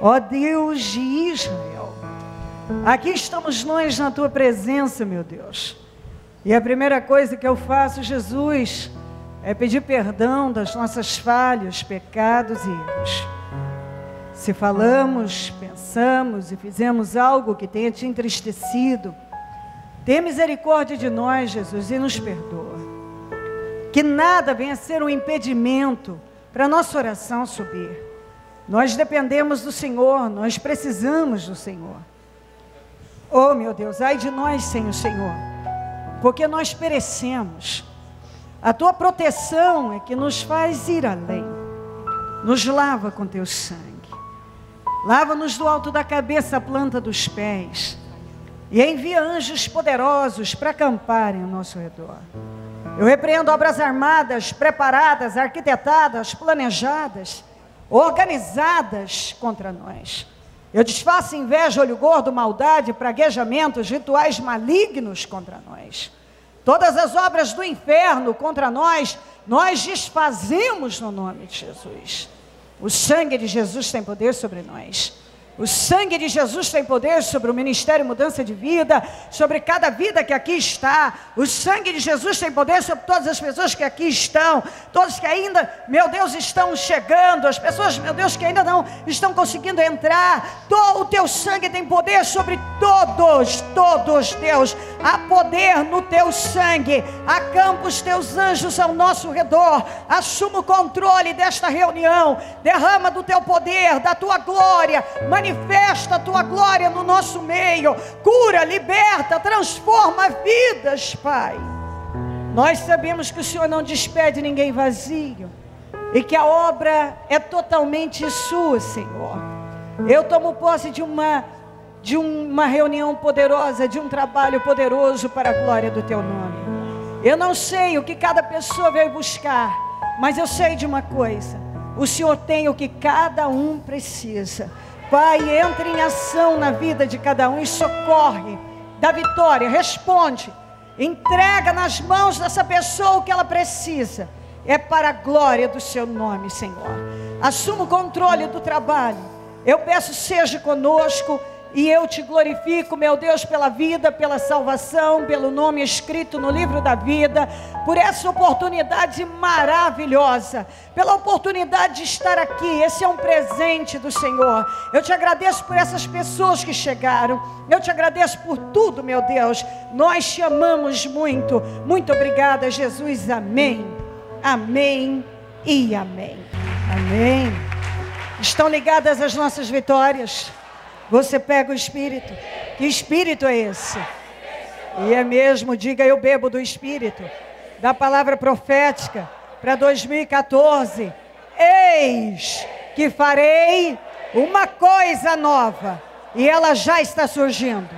ó Deus de Israel. Aqui estamos nós na tua presença, meu Deus. E a primeira coisa que eu faço, Jesus, é pedir perdão das nossas falhas, pecados e erros. Se falamos, pensamos e fizemos algo que tenha te entristecido, tenha misericórdia de nós, Jesus, e nos perdoa. Que nada venha a ser um impedimento para a nossa oração subir. Nós dependemos do Senhor, nós precisamos do Senhor. Oh, meu Deus, ai de nós sem o Senhor, porque nós perecemos. A tua proteção é que nos faz ir além. Nos lava com teu sangue. Lava-nos do alto da cabeça à planta dos pés. E envia anjos poderosos para acamparem ao nosso redor. Eu repreendo obras armadas, preparadas, arquitetadas, planejadas, organizadas contra nós. Eu desfaço inveja, olho gordo, maldade, praguejamentos, rituais malignos contra nós. Todas as obras do inferno contra nós, nós desfazemos no nome de Jesus. O sangue de Jesus tem poder sobre nós. O sangue de Jesus tem poder sobre o ministério Mudança de Vida, sobre cada vida que aqui está. O sangue de Jesus tem poder sobre todas as pessoas que aqui estão, todos que ainda, meu Deus, estão chegando, as pessoas, meu Deus, que ainda não estão conseguindo entrar. o teu sangue tem poder sobre todos, todos, Deus. Há poder no teu sangue. Acampa os teus anjos ao nosso redor. Assuma o controle desta reunião. Derrama do teu poder, da tua glória. Manifesta manifesta a tua glória no nosso meio, cura, liberta, transforma vidas, Pai. Nós sabemos que o Senhor não despede ninguém vazio e que a obra é totalmente sua, Senhor. Eu tomo posse de uma de uma reunião poderosa, de um trabalho poderoso para a glória do teu nome. Eu não sei o que cada pessoa veio buscar, mas eu sei de uma coisa: o Senhor tem o que cada um precisa. Pai, entra em ação na vida de cada um e socorre, dá vitória, responde, entrega nas mãos dessa pessoa o que ela precisa. É para a glória do seu nome, Senhor. Assuma o controle do trabalho. Eu peço, seja conosco e eu te glorifico, meu Deus, pela vida, pela salvação, pelo nome escrito no livro da vida, por essa oportunidade maravilhosa, pela oportunidade de estar aqui. Esse é um presente do Senhor. Eu te agradeço por essas pessoas que chegaram. Eu te agradeço por tudo, meu Deus. Nós te amamos muito. Muito obrigada, Jesus. Amém. Amém e amém. Amém. Estão ligadas as nossas vitórias? Você pega o Espírito. Que Espírito é esse? E é mesmo, diga eu bebo do Espírito, da palavra profética para 2014. Eis que farei uma coisa nova e ela já está surgindo.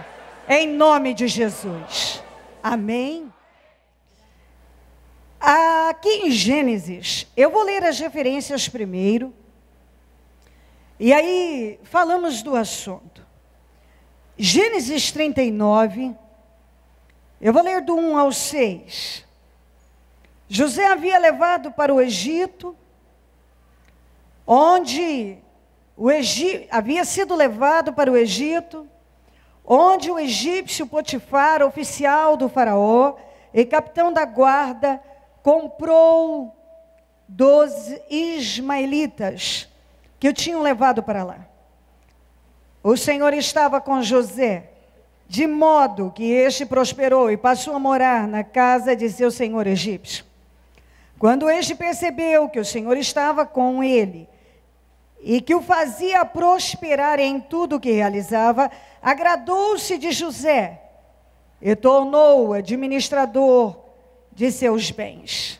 Em nome de Jesus. Amém. Aqui em Gênesis, eu vou ler as referências primeiro e aí falamos do assunto. Gênesis 39, eu vou ler do 1 ao 6. José havia levado para o Egito, onde o Egito havia sido levado para o Egito, onde o egípcio Potifar, oficial do faraó e capitão da guarda, comprou dos ismaelitas que o tinham levado para lá. O Senhor estava com José, de modo que este prosperou e passou a morar na casa de seu senhor egípcio. Quando este percebeu que o Senhor estava com ele e que o fazia prosperar em tudo o que realizava, agradou-se de José e tornou-o administrador de seus bens.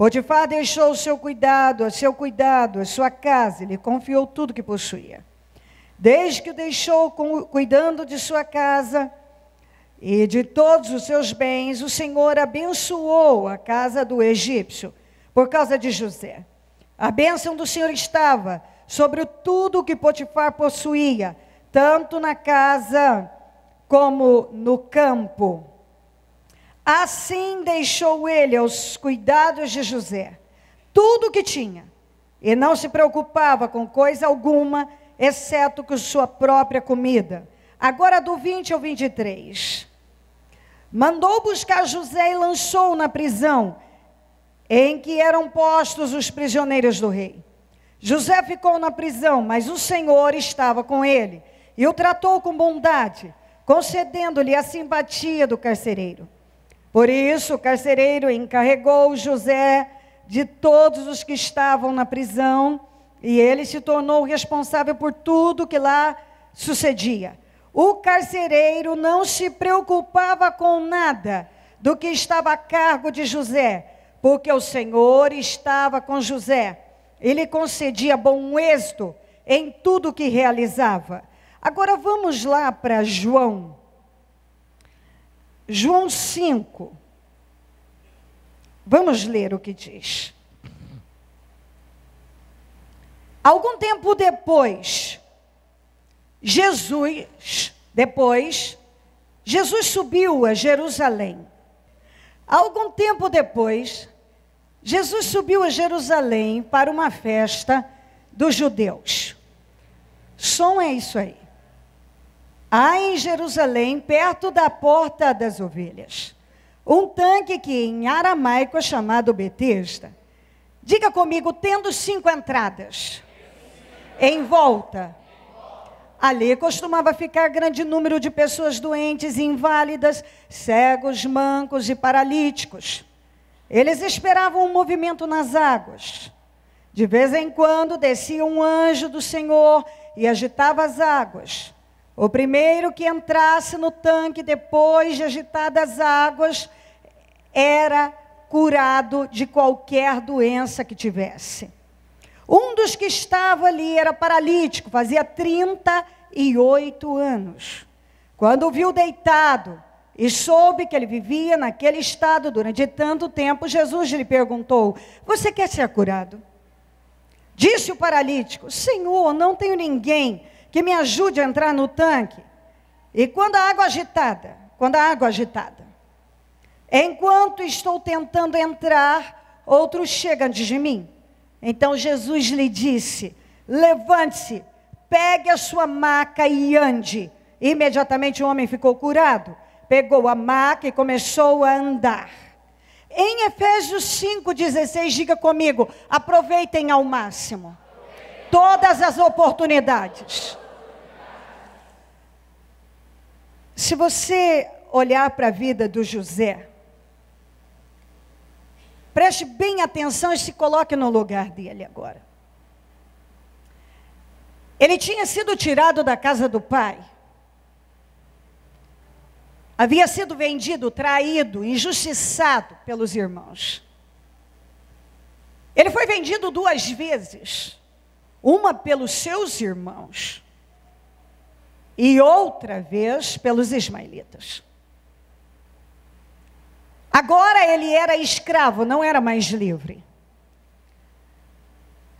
Potifar deixou o seu cuidado, a seu cuidado, a sua casa, ele confiou tudo que possuía. Desde que o deixou cuidando de sua casa e de todos os seus bens, o Senhor abençoou a casa do egípcio por causa de José. A bênção do Senhor estava sobre tudo que Potifar possuía, tanto na casa como no campo. Assim deixou ele aos cuidados de José tudo o que tinha, e não se preocupava com coisa alguma, exceto com sua própria comida. Agora do 20 ao 23. Mandou buscar José e lançou-o na prisão em que eram postos os prisioneiros do rei. José ficou na prisão, mas o Senhor estava com ele e o tratou com bondade, concedendo-lhe a simpatia do carcereiro. Por isso, o carcereiro encarregou José de todos os que estavam na prisão e ele se tornou responsável por tudo que lá sucedia. O carcereiro não se preocupava com nada do que estava a cargo de José, porque o Senhor estava com José. Ele concedia bom êxito em tudo que realizava. Agora vamos lá para João. João 5. Vamos ler o que diz. Algum tempo depois, Jesus, depois, Jesus subiu a Jerusalém. Algum tempo depois, Jesus subiu a Jerusalém para uma festa dos judeus. Som é isso aí. Há em Jerusalém, perto da porta das ovelhas, um tanque que em aramaico é chamado Betesda. Diga comigo, tendo cinco entradas em volta. Ali costumava ficar grande número de pessoas doentes inválidas, cegos, mancos e paralíticos. Eles esperavam um movimento nas águas. De vez em quando descia um anjo do Senhor e agitava as águas. O primeiro que entrasse no tanque depois de agitadas as águas era curado de qualquer doença que tivesse. Um dos que estava ali era paralítico, fazia 38 anos. Quando o viu deitado e soube que ele vivia naquele estado durante tanto tempo, Jesus lhe perguntou: Você quer ser curado? Disse o paralítico: Senhor, não tenho ninguém que me ajude a entrar no tanque. E quando a água agitada, quando a água agitada, enquanto estou tentando entrar, outros chegam antes de mim. Então Jesus lhe disse: Levante-se, pegue a sua maca e ande. Imediatamente o homem ficou curado, pegou a maca e começou a andar. Em Efésios 5,16, diga comigo: aproveitem ao máximo todas as oportunidades. Se você olhar para a vida do José, Preste bem atenção e se coloque no lugar dele agora. Ele tinha sido tirado da casa do pai. Havia sido vendido, traído, injustiçado pelos irmãos. Ele foi vendido duas vezes. Uma pelos seus irmãos e outra vez pelos ismaelitas. Agora ele era escravo, não era mais livre.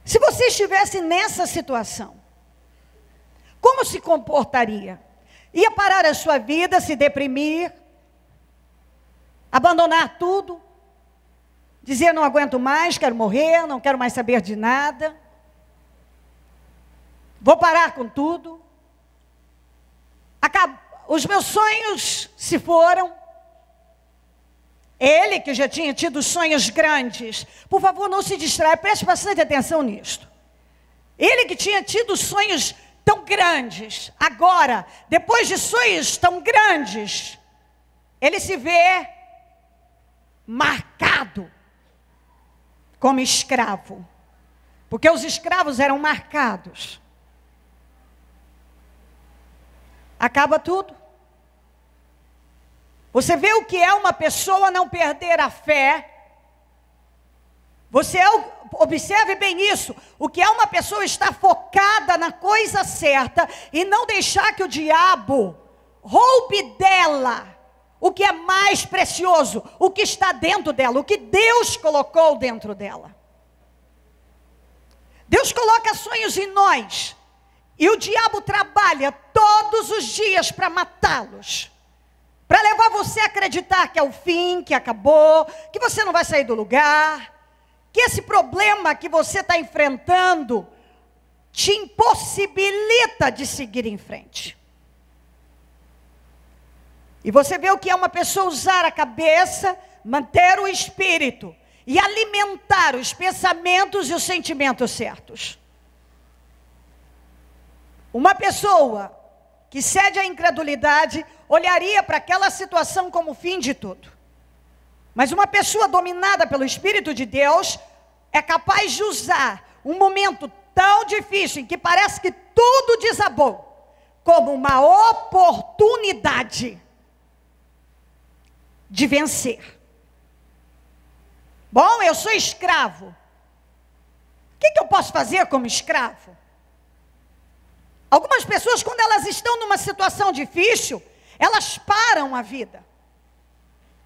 Se você estivesse nessa situação, como se comportaria? Ia parar a sua vida, se deprimir, abandonar tudo, dizer não aguento mais, quero morrer, não quero mais saber de nada, vou parar com tudo. Acab os meus sonhos se foram, ele que já tinha tido sonhos grandes. Por favor, não se distraia, preste bastante atenção nisto. Ele que tinha tido sonhos tão grandes, agora, depois de sonhos tão grandes, ele se vê marcado como escravo. Porque os escravos eram marcados. Acaba tudo. Você vê o que é uma pessoa não perder a fé. Você é, observe bem isso. O que é uma pessoa estar focada na coisa certa e não deixar que o diabo roube dela o que é mais precioso, o que está dentro dela, o que Deus colocou dentro dela. Deus coloca sonhos em nós e o diabo trabalha todos os dias para matá-los para levar você a acreditar que é o fim, que acabou, que você não vai sair do lugar, que esse problema que você está enfrentando te impossibilita de seguir em frente. E você vê o que é uma pessoa usar a cabeça, manter o espírito e alimentar os pensamentos e os sentimentos certos. Uma pessoa que cede à incredulidade olharia para aquela situação como o fim de tudo. Mas uma pessoa dominada pelo Espírito de Deus é capaz de usar um momento tão difícil em que parece que tudo desabou como uma oportunidade de vencer. Bom, eu sou escravo. O que, que eu posso fazer como escravo? Algumas pessoas, quando elas estão numa situação difícil, elas param a vida.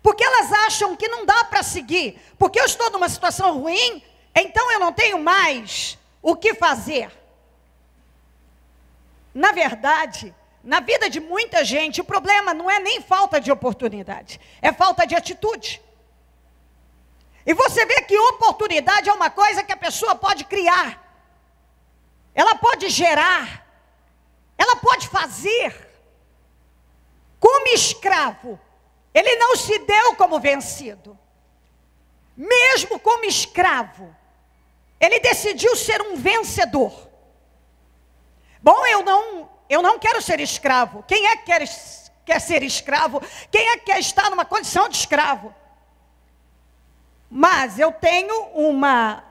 Porque elas acham que não dá para seguir. Porque eu estou numa situação ruim, então eu não tenho mais o que fazer. Na verdade, na vida de muita gente, o problema não é nem falta de oportunidade, é falta de atitude. E você vê que oportunidade é uma coisa que a pessoa pode criar, ela pode gerar, ela pode fazer. Como escravo, ele não se deu como vencido. Mesmo como escravo, ele decidiu ser um vencedor. Bom, eu não, eu não quero ser escravo. Quem é que quer, quer ser escravo? Quem é que quer estar numa condição de escravo? Mas eu tenho uma.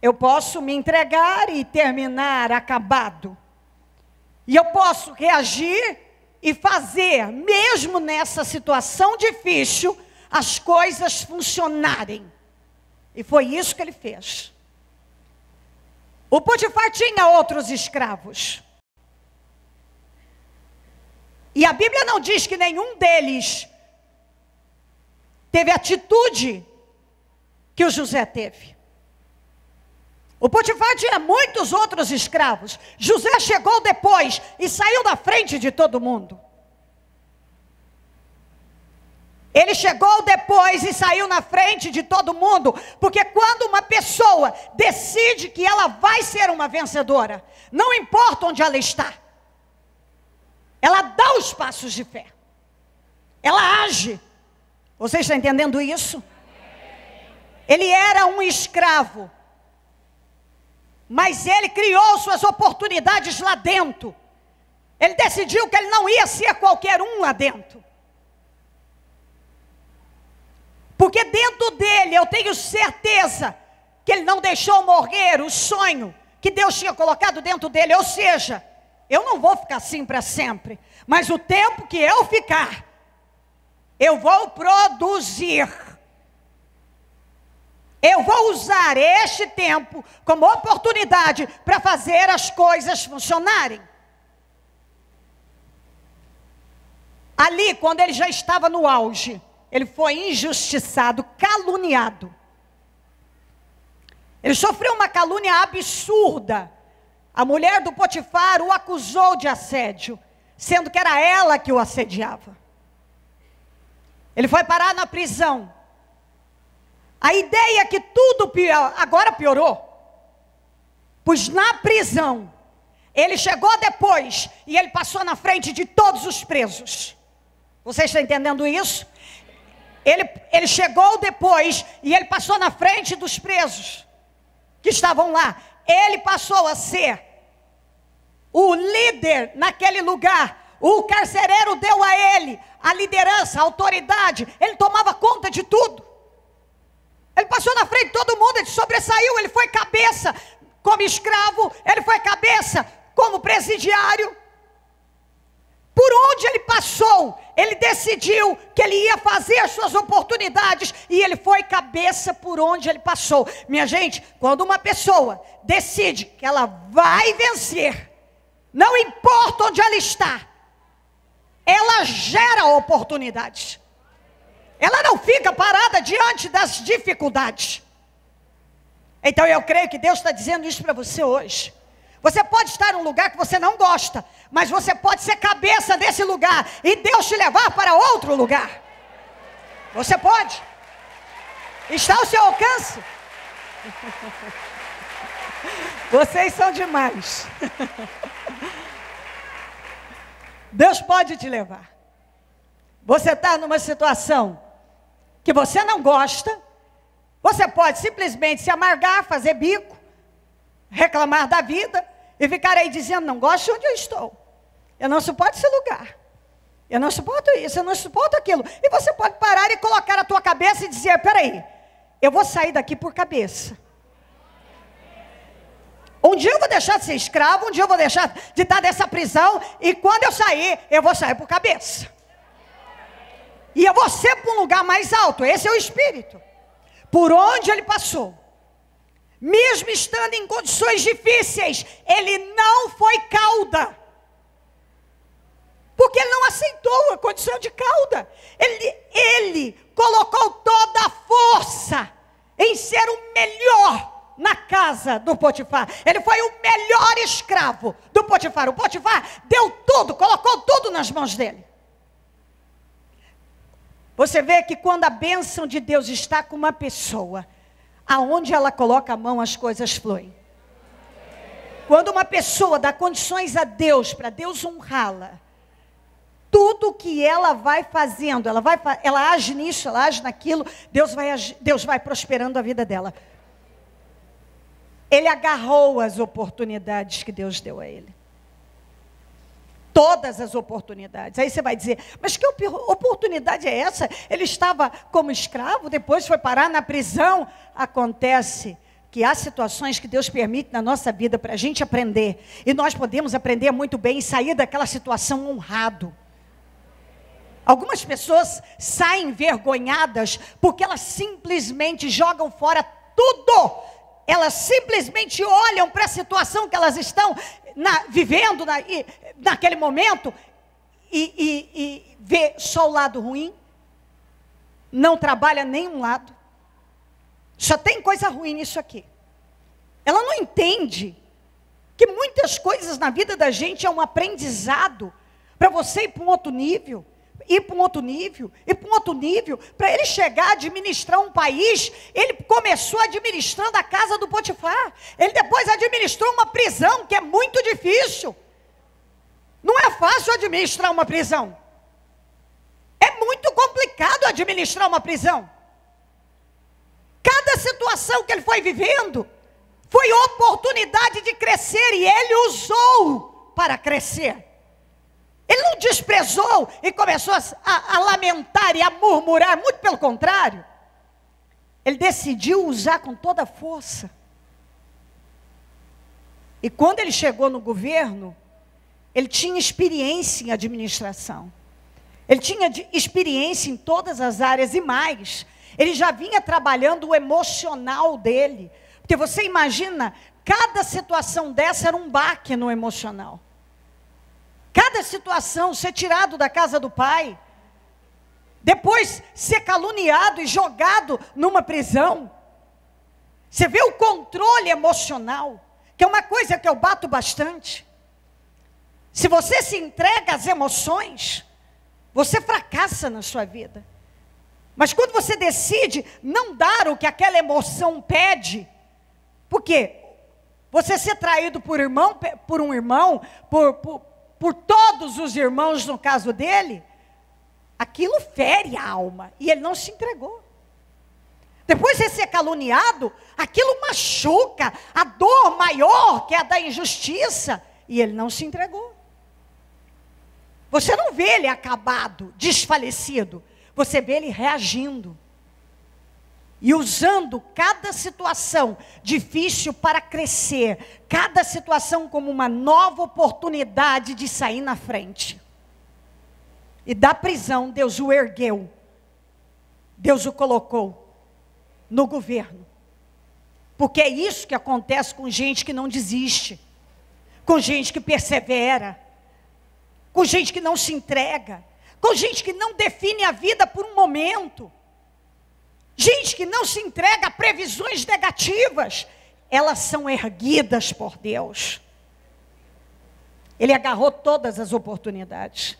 Eu posso me entregar e terminar acabado. E eu posso reagir e fazer, mesmo nessa situação difícil, as coisas funcionarem. E foi isso que ele fez. O Potifar tinha outros escravos. E a Bíblia não diz que nenhum deles teve atitude que o José teve. O Potifar tinha muitos outros escravos. José chegou depois e saiu da frente de todo mundo. Ele chegou depois e saiu na frente de todo mundo, porque quando uma pessoa decide que ela vai ser uma vencedora, não importa onde ela está, ela dá os passos de fé, ela age. Você está entendendo isso? Ele era um escravo, mas ele criou suas oportunidades lá dentro. Ele decidiu que ele não ia ser qualquer um lá dentro. Porque dentro dele eu tenho certeza que ele não deixou morrer o sonho que Deus tinha colocado dentro dele. Ou seja, eu não vou ficar assim para sempre, mas o tempo que eu ficar, eu vou produzir. Eu vou usar este tempo como oportunidade para fazer as coisas funcionarem. Ali, quando ele já estava no auge, ele foi injustiçado, caluniado. Ele sofreu uma calúnia absurda. A mulher do Potifar o acusou de assédio, sendo que era ela que o assediava. Ele foi parar na prisão. A ideia é que tudo pior, agora piorou. Pois na prisão, ele chegou depois e ele passou na frente de todos os presos. Você está entendendo isso? Ele, ele chegou depois e ele passou na frente dos presos que estavam lá. Ele passou a ser o líder naquele lugar. O carcereiro deu a ele a liderança, a autoridade. Ele tomava conta de tudo. Ele passou na frente de todo mundo, ele sobressaiu, ele foi cabeça como escravo, ele foi cabeça como presidiário. Por onde ele passou, ele decidiu que ele ia fazer as suas oportunidades e ele foi cabeça por onde ele passou. Minha gente, quando uma pessoa decide que ela vai vencer, não importa onde ela está, ela gera oportunidades. Ela não fica parada diante das dificuldades. Então eu creio que Deus está dizendo isso para você hoje. Você pode estar em um lugar que você não gosta, mas você pode ser cabeça desse lugar e Deus te levar para outro lugar. Você pode. Está ao seu alcance. Vocês são demais. Deus pode te levar. Você está numa situação que você não gosta, você pode simplesmente se amargar, fazer bico, reclamar da vida e ficar aí dizendo: não gosto de onde eu estou. Eu não suporto esse lugar. Eu não suporto isso, eu não suporto aquilo. E você pode parar e colocar a tua cabeça e dizer: peraí, eu vou sair daqui por cabeça. Um dia eu vou deixar de ser escravo, um dia eu vou deixar de estar nessa prisão, e quando eu sair, eu vou sair por cabeça. Vou ser para um lugar mais alto, esse é o espírito. Por onde ele passou, mesmo estando em condições difíceis, ele não foi cauda. Porque ele não aceitou a condição de cauda. Ele, ele colocou toda a força em ser o melhor na casa do Potifar. Ele foi o melhor escravo do Potifar. O Potifar deu tudo, colocou tudo nas mãos dele. Você vê que quando a bênção de Deus está com uma pessoa, aonde ela coloca a mão, as coisas fluem. Quando uma pessoa dá condições a Deus, para Deus honrá-la, tudo que ela vai fazendo, ela vai, ela age nisso, ela age naquilo, Deus vai, Deus vai prosperando a vida dela. Ele agarrou as oportunidades que Deus deu a ele. Todas as oportunidades. Aí você vai dizer, mas que oportunidade é essa? Ele estava como escravo, depois foi parar na prisão. Acontece que há situações que Deus permite na nossa vida para a gente aprender. E nós podemos aprender muito bem e sair daquela situação honrado. Algumas pessoas saem envergonhadas porque elas simplesmente jogam fora tudo elas simplesmente olham para a situação que elas estão na, vivendo na, e, naquele momento e, e, e vê só o lado ruim, não trabalha nenhum lado, só tem coisa ruim nisso aqui. Ela não entende que muitas coisas na vida da gente é um aprendizado para você ir para um outro nível ir para um outro nível, ir para um outro nível. Para ele chegar a administrar um país, ele começou administrando a casa do Potifar. Ele depois administrou uma prisão, que é muito difícil. Não é fácil administrar uma prisão. É muito complicado administrar uma prisão. Cada situação que ele foi vivendo foi oportunidade de crescer e ele usou para crescer. Ele não desprezou e começou a, a, lamentar e a murmurar, muito pelo contrário. Ele decidiu usar com toda a força. E quando ele chegou no governo, ele tinha experiência em administração. Ele tinha experiência em todas as áreas e mais. Ele já vinha trabalhando o emocional dele. Porque você imagina, cada situação dessa era um baque no emocional. Cada situação ser tirado da casa do pai, depois ser caluniado e jogado numa prisão. Você vê o controle emocional, que é uma coisa que eu bato bastante. Se você se entrega às emoções, você fracassa na sua vida. Mas quando você decide não dar o que aquela emoção pede, por quê? Você ser traído por irmão, por um irmão, por, por, por todos os irmãos, no caso dele, aquilo fere a alma. E ele não se entregou. Depois de ser caluniado, aquilo machuca, a dor maior que é a da injustiça. E ele não se entregou. Você não vê ele acabado, desfalecido. Você vê ele reagindo e usando cada situação difícil para crescer, cada situação como uma nova oportunidade de sair na frente. E da prisão, Deus o ergueu, Deus o colocou no governo. Porque é isso que acontece com gente que não desiste, com gente que persevera, com gente que não se entrega, com gente que não define a vida por um momento Gente que não se entrega a previsões negativas, elas são erguidas por Deus. Ele agarrou todas as oportunidades.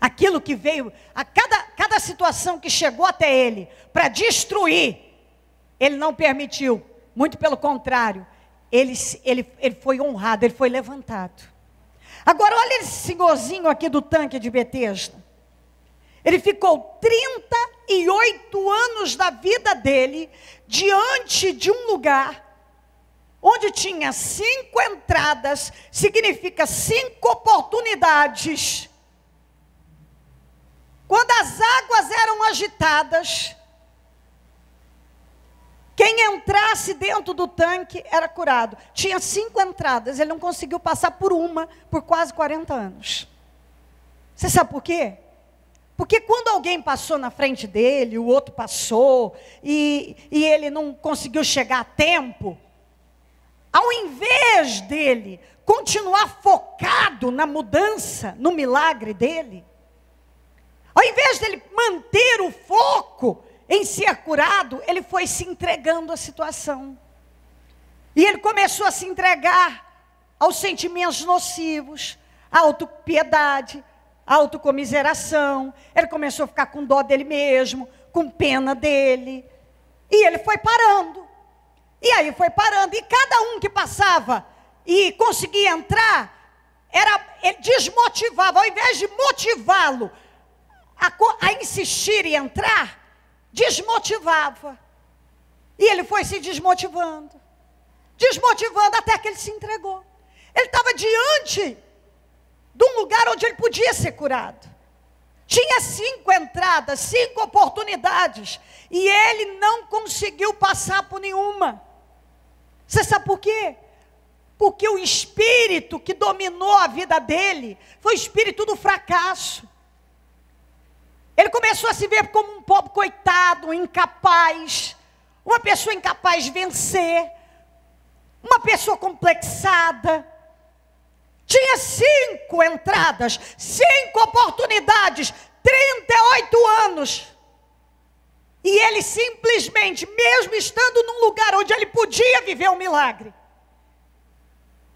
Aquilo que veio, a cada, cada situação que chegou até ele para destruir, ele não permitiu. Muito pelo contrário, ele, ele, ele foi honrado, ele foi levantado. Agora, olha esse senhorzinho aqui do tanque de Betesda. Ele ficou 38 anos da vida dele diante de um lugar onde tinha cinco entradas, significa cinco oportunidades. Quando as águas eram agitadas, quem entrasse dentro do tanque era curado. Tinha cinco entradas, ele não conseguiu passar por uma por quase 40 anos. Você sabe por quê? Porque quando alguém passou na frente dele, o outro passou, e, e ele não conseguiu chegar a tempo, ao invés dele continuar focado na mudança, no milagre dele, ao invés dele manter o foco em ser curado, ele foi se entregando à situação. E ele começou a se entregar aos sentimentos nocivos, à autopiedade, autocomiseração. Ele começou a ficar com dó dele mesmo, com pena dele. E ele foi parando. E aí foi parando. E cada um que passava e conseguia entrar, era, ele desmotivava, ao invés de motivá-lo a, a insistir e entrar, desmotivava. E ele foi se desmotivando, desmotivando até que ele se entregou. Ele estava diante de um lugar onde ele podia ser curado. Tinha cinco entradas, cinco oportunidades, e ele não conseguiu passar por nenhuma. Você sabe por quê? Porque o espírito que dominou a vida dele foi o espírito do fracasso. Ele começou a se ver como um pobre coitado, incapaz, uma pessoa incapaz de vencer, uma pessoa complexada. Tinha cinco entradas, cinco oportunidades, 38 anos. E ele simplesmente, mesmo estando num lugar onde ele podia viver um milagre,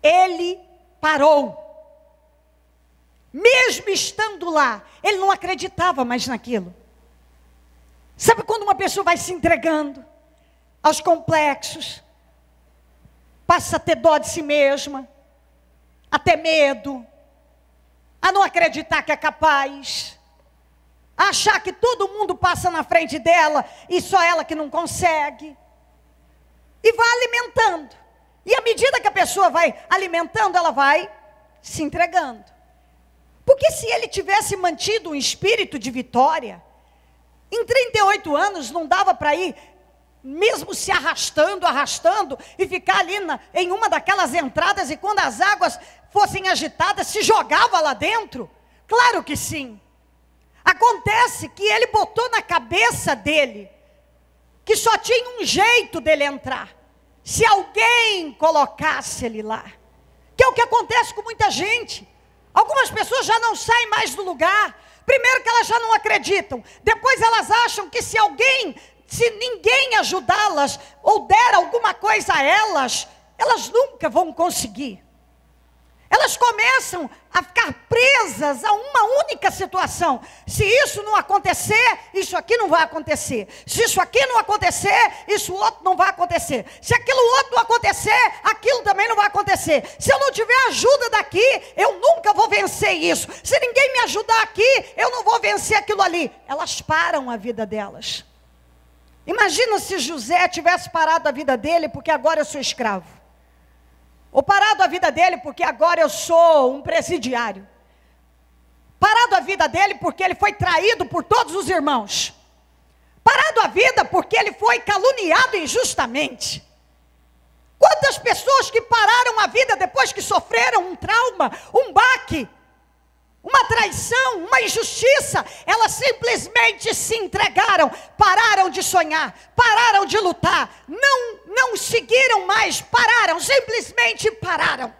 ele parou. Mesmo estando lá, ele não acreditava mais naquilo. Sabe quando uma pessoa vai se entregando aos complexos, passa a ter dó de si mesma, a ter medo, a não acreditar que é capaz, a achar que todo mundo passa na frente dela e só ela que não consegue, e vai alimentando. E à medida que a pessoa vai alimentando, ela vai se entregando. Porque se ele tivesse mantido um espírito de vitória, em 38 anos não dava para ir, mesmo se arrastando, arrastando, e ficar ali na, em uma daquelas entradas, e quando as águas fossem agitadas, se jogava lá dentro? Claro que sim. Acontece que ele botou na cabeça dele que só tinha um jeito dele entrar. Se alguém colocasse ele lá. Que é o que acontece com muita gente. Algumas pessoas já não saem mais do lugar. Primeiro que elas já não acreditam. Depois elas acham que se alguém, se ninguém ajudá-las ou der alguma coisa a elas, elas nunca vão conseguir. Elas começam a ficar presas a uma única situação. Se isso não acontecer, isso aqui não vai acontecer. Se isso aqui não acontecer, isso outro não vai acontecer. Se aquilo outro não acontecer, aquilo também não vai acontecer. Se eu não tiver ajuda daqui, eu nunca vou vencer isso. Se ninguém me ajudar aqui, eu não vou vencer aquilo ali. Elas param a vida delas. Imagina se José tivesse parado a vida dele porque agora eu sou escravo. Ou parado a vida dele porque agora eu sou um presidiário. Parado a vida dele porque ele foi traído por todos os irmãos. Parado a vida porque ele foi caluniado injustamente. Quantas pessoas que pararam a vida depois que sofreram um trauma, um baque, uma traição, uma injustiça, elas simplesmente se entregaram, pararam de sonhar, pararam de lutar, não, não seguiram mais, pararam, simplesmente pararam.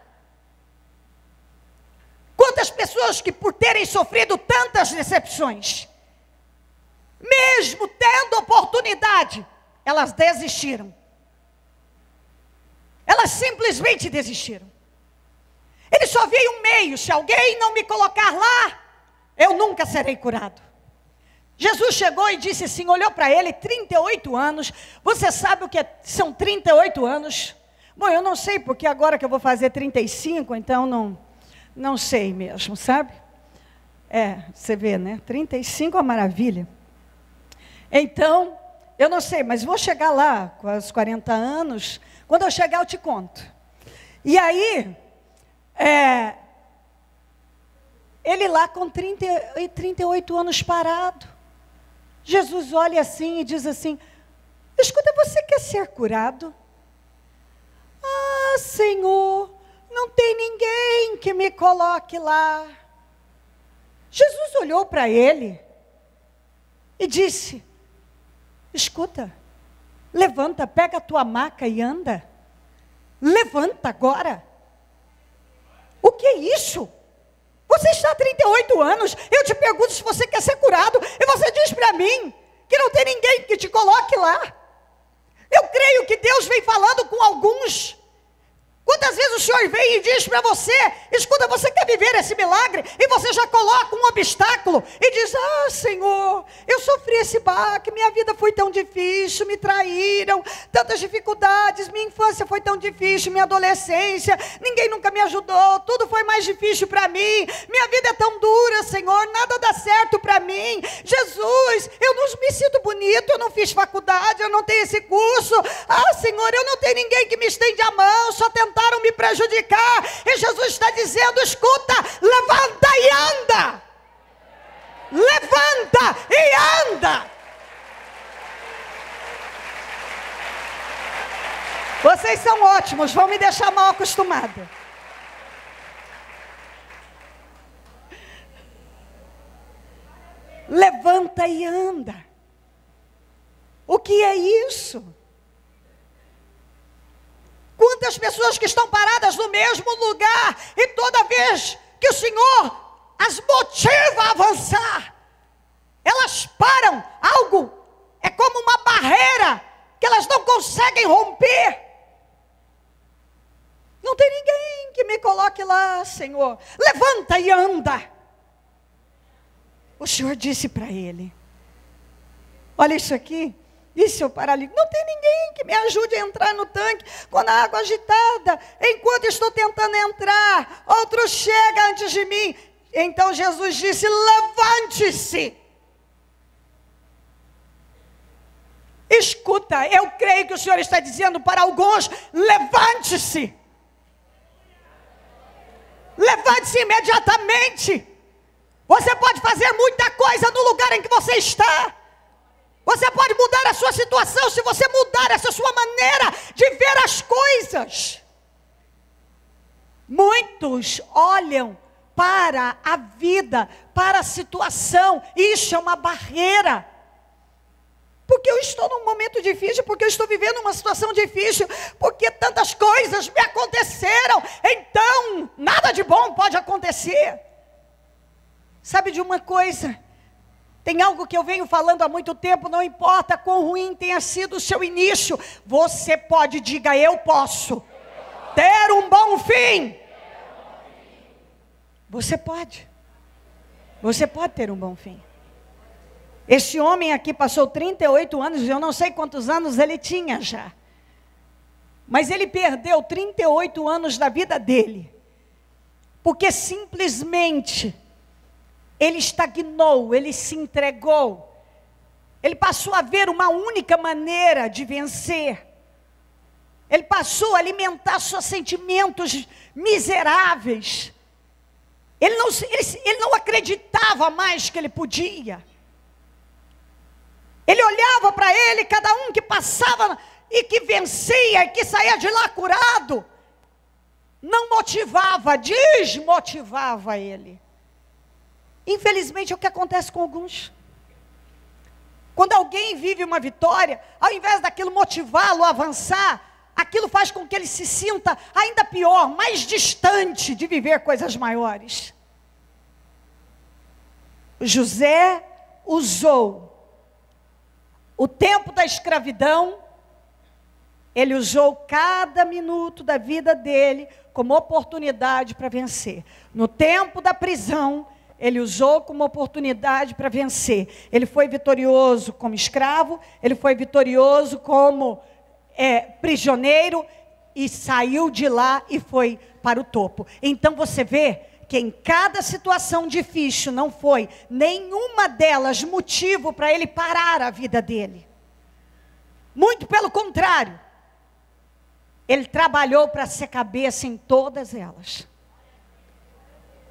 Quantas pessoas que por terem sofrido tantas decepções, mesmo tendo oportunidade, elas desistiram. Elas simplesmente desistiram. Ele só veio um meio: se alguém não me colocar lá, eu nunca serei curado. Jesus chegou e disse assim: olhou para ele, 38 anos. Você sabe o que é, são 38 anos? Bom, eu não sei, porque agora que eu vou fazer 35, então não, não sei mesmo, sabe? É, você vê, né? 35 é uma maravilha. Então, eu não sei, mas vou chegar lá com os 40 anos. Quando eu chegar, eu te conto. E aí, é, ele lá com 30, 38 anos parado. Jesus olha assim e diz assim: Escuta, você quer ser curado? Ah, Senhor, não tem ninguém que me coloque lá. Jesus olhou para ele e disse: Escuta, levanta, pega a tua maca e anda. Levanta agora. O que é isso? Você está há 38 anos, eu te pergunto se você quer ser curado, e você diz para mim que não tem ninguém que te coloque lá. Eu creio que Deus vem falando com alguns Quantas vezes o Senhor vem e diz para você: escuta, você quer viver esse milagre? E você já coloca um obstáculo e diz: Ah, Senhor, eu sofri esse baque, minha vida foi tão difícil, me traíram, tantas dificuldades, minha infância foi tão difícil, minha adolescência, ninguém nunca me ajudou, tudo foi mais difícil para mim, minha vida é tão dura, Senhor, nada dá certo para mim. Jesus, eu não me sinto bonito, eu não fiz faculdade, eu não tenho esse curso. Ah, Senhor, eu não tenho ninguém que me estende a mão, só tento tentaram me prejudicar. E Jesus está dizendo: escuta, levanta e anda. Levanta e anda. Vocês são ótimos, vão me deixar mal acostumada. Levanta e anda. O que é isso? Quantas pessoas que estão paradas no mesmo lugar e toda vez que o Senhor as motiva a avançar, elas param, algo é como uma barreira que elas não conseguem romper. Não tem ninguém que me coloque lá, Senhor. Levanta e anda. O Senhor disse para ele: Olha isso aqui. E seu paralítico? Não tem ninguém que me ajude a entrar no tanque quando a água agitada. Enquanto estou tentando entrar, outro chega antes de mim. Então Jesus disse: Levante-se. Escuta, eu creio que o Senhor está dizendo para alguns: levante-se. Levante-se imediatamente. Você pode fazer muita coisa no lugar em que você está. Você pode mudar a sua situação se você mudar essa sua maneira de ver as coisas. Muitos olham para a vida, para a situação, isso é uma barreira. Porque eu estou num momento difícil, porque eu estou vivendo uma situação difícil, porque tantas coisas me aconteceram, então nada de bom pode acontecer. Sabe de uma coisa? Tem algo que eu venho falando há muito tempo, não importa quão ruim tenha sido o seu início, você pode, diga eu posso, ter um bom fim. Você pode. Você pode ter um bom fim. Esse homem aqui passou 38 anos, eu não sei quantos anos ele tinha já. Mas ele perdeu 38 anos da vida dele. Porque simplesmente ele estagnou, ele se entregou. Ele passou a ver uma única maneira de vencer. Ele passou a alimentar seus sentimentos miseráveis. Ele não, ele, ele não acreditava mais que ele podia. Ele olhava para ele, cada um que passava e que vencia e que saía de lá curado, não motivava, desmotivava ele. Infelizmente é o que acontece com alguns. Quando alguém vive uma vitória, ao invés daquilo motivá-lo a avançar, aquilo faz com que ele se sinta ainda pior, mais distante de viver coisas maiores. José usou o tempo da escravidão, ele usou cada minuto da vida dele como oportunidade para vencer. No tempo da prisão, ele usou como oportunidade para vencer. Ele foi vitorioso como escravo, ele foi vitorioso como é, prisioneiro, e saiu de lá e foi para o topo. Então você vê que em cada situação difícil não foi nenhuma delas motivo para ele parar a vida dele. Muito pelo contrário. Ele trabalhou para ser cabeça em todas elas.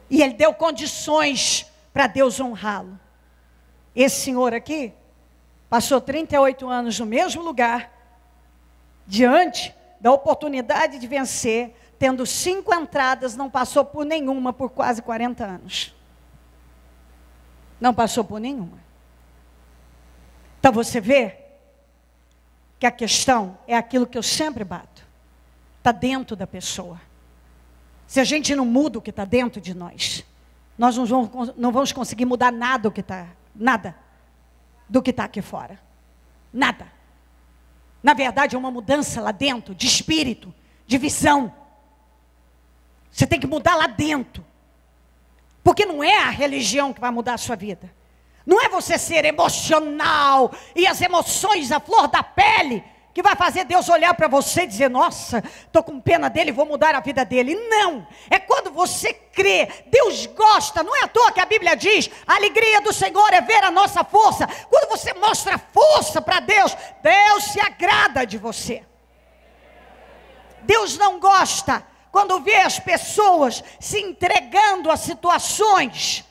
E ele deu condições para Deus honrá-lo. Esse senhor aqui passou 38 anos no mesmo lugar, diante da oportunidade de vencer, tendo cinco entradas, não passou por nenhuma por quase 40 anos. Não passou por nenhuma. Então você vê que a questão é aquilo que eu sempre bato. Está dentro da pessoa. Se a gente não muda o que está dentro de nós, nós não vamos, não vamos conseguir mudar nada do que está, nada do que está aqui fora. Nada. Na verdade, é uma mudança lá dentro, de espírito, de visão. Você tem que mudar lá dentro. Porque não é a religião que vai mudar a sua vida. Não é você ser emocional e as emoções à flor da pele que vai fazer Deus olhar para você e dizer: Nossa, estou com pena dele, vou mudar a vida dele. Não, é quando você crê, Deus gosta, não é à toa que a Bíblia diz: a alegria do Senhor é ver a nossa força. Quando você mostra força para Deus, Deus se agrada de você. Deus não gosta quando vê as pessoas se entregando a situações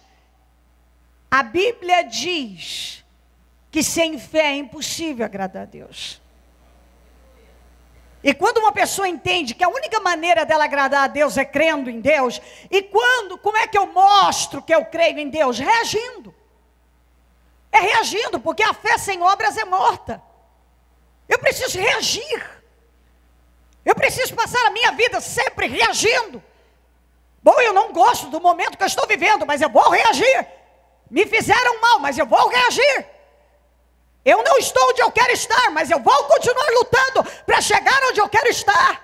a Bíblia diz que sem fé é impossível agradar a Deus. E quando uma pessoa entende que a única maneira dela agradar a Deus é crendo em Deus, e quando, como é que eu mostro que eu creio em Deus? Reagindo. É reagindo, porque a fé sem obras é morta. Eu preciso reagir. Eu preciso passar a minha vida sempre reagindo. Bom, eu não gosto do momento que eu estou vivendo, mas eu vou reagir. Me fizeram mal, mas eu vou reagir. Eu não estou onde eu quero estar, mas eu vou continuar lutando para chegar onde eu quero estar.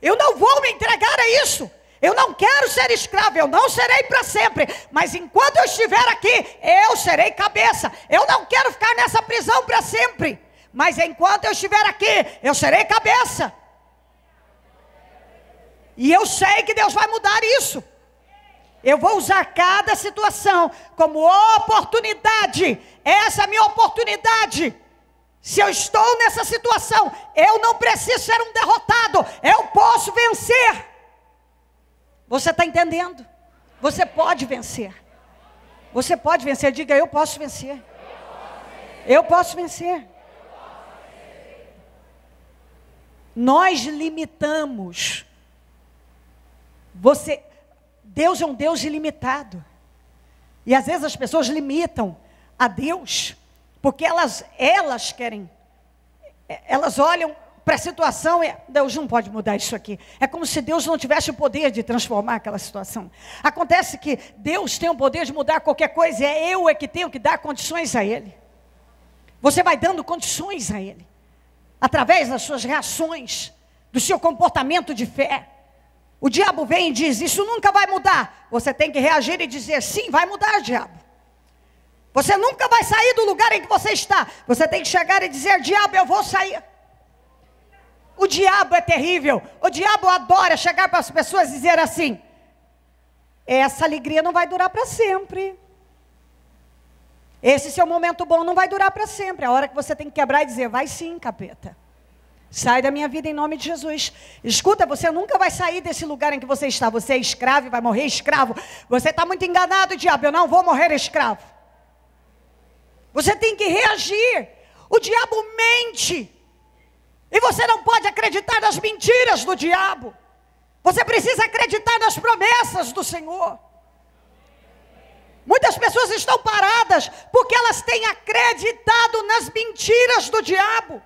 Eu não vou me entregar a isso. Eu não quero ser escravo, eu não serei para sempre, mas enquanto eu estiver aqui, eu serei cabeça. Eu não quero ficar nessa prisão para sempre, mas enquanto eu estiver aqui, eu serei cabeça. E eu sei que Deus vai mudar isso. Eu vou usar cada situação como oportunidade. Essa é a minha oportunidade. Se eu estou nessa situação, eu não preciso ser um derrotado. Eu posso vencer. Você está entendendo? Você pode vencer. Você pode vencer. Diga, eu posso vencer. Eu posso vencer. Nós limitamos. Você, Deus é um Deus ilimitado. E às vezes as pessoas limitam a Deus, porque elas, elas querem, elas olham para a situação e Deus não pode mudar isso aqui. É como se Deus não tivesse o poder de transformar aquela situação. Acontece que Deus tem o poder de mudar qualquer coisa, é eu é que tenho que dar condições a Ele. Você vai dando condições a Ele, através das suas reações, do seu comportamento de fé. O diabo vem e diz: Isso nunca vai mudar. Você tem que reagir e dizer: Sim, vai mudar, diabo. Você nunca vai sair do lugar em que você está. Você tem que chegar e dizer: Diabo, eu vou sair. O diabo é terrível. O diabo adora chegar para as pessoas e dizer assim: Essa alegria não vai durar para sempre. Esse seu momento bom não vai durar para sempre. A hora que você tem que quebrar e dizer: Vai sim, capeta. Sai da minha vida em nome de Jesus. Escuta, você nunca vai sair desse lugar em que você está. Você é escravo e vai morrer escravo. Você está muito enganado, diabo. Eu não vou morrer escravo. Você tem que reagir. O diabo mente. E você não pode acreditar nas mentiras do diabo. Você precisa acreditar nas promessas do Senhor. Muitas pessoas estão paradas porque elas têm acreditado nas mentiras do diabo.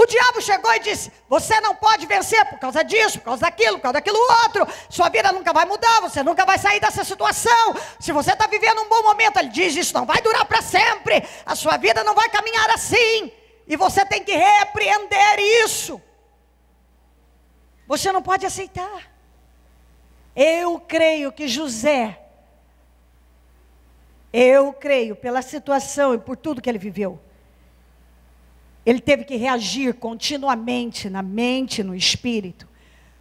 O diabo chegou e disse: Você não pode vencer por causa disso, por causa daquilo, por causa daquilo outro. Sua vida nunca vai mudar, você nunca vai sair dessa situação. Se você está vivendo um bom momento, ele diz: Isso não vai durar para sempre. A sua vida não vai caminhar assim. E você tem que repreender isso. Você não pode aceitar. Eu creio que José, eu creio pela situação e por tudo que ele viveu Ele teve que reagir continuamente na mente, no espírito,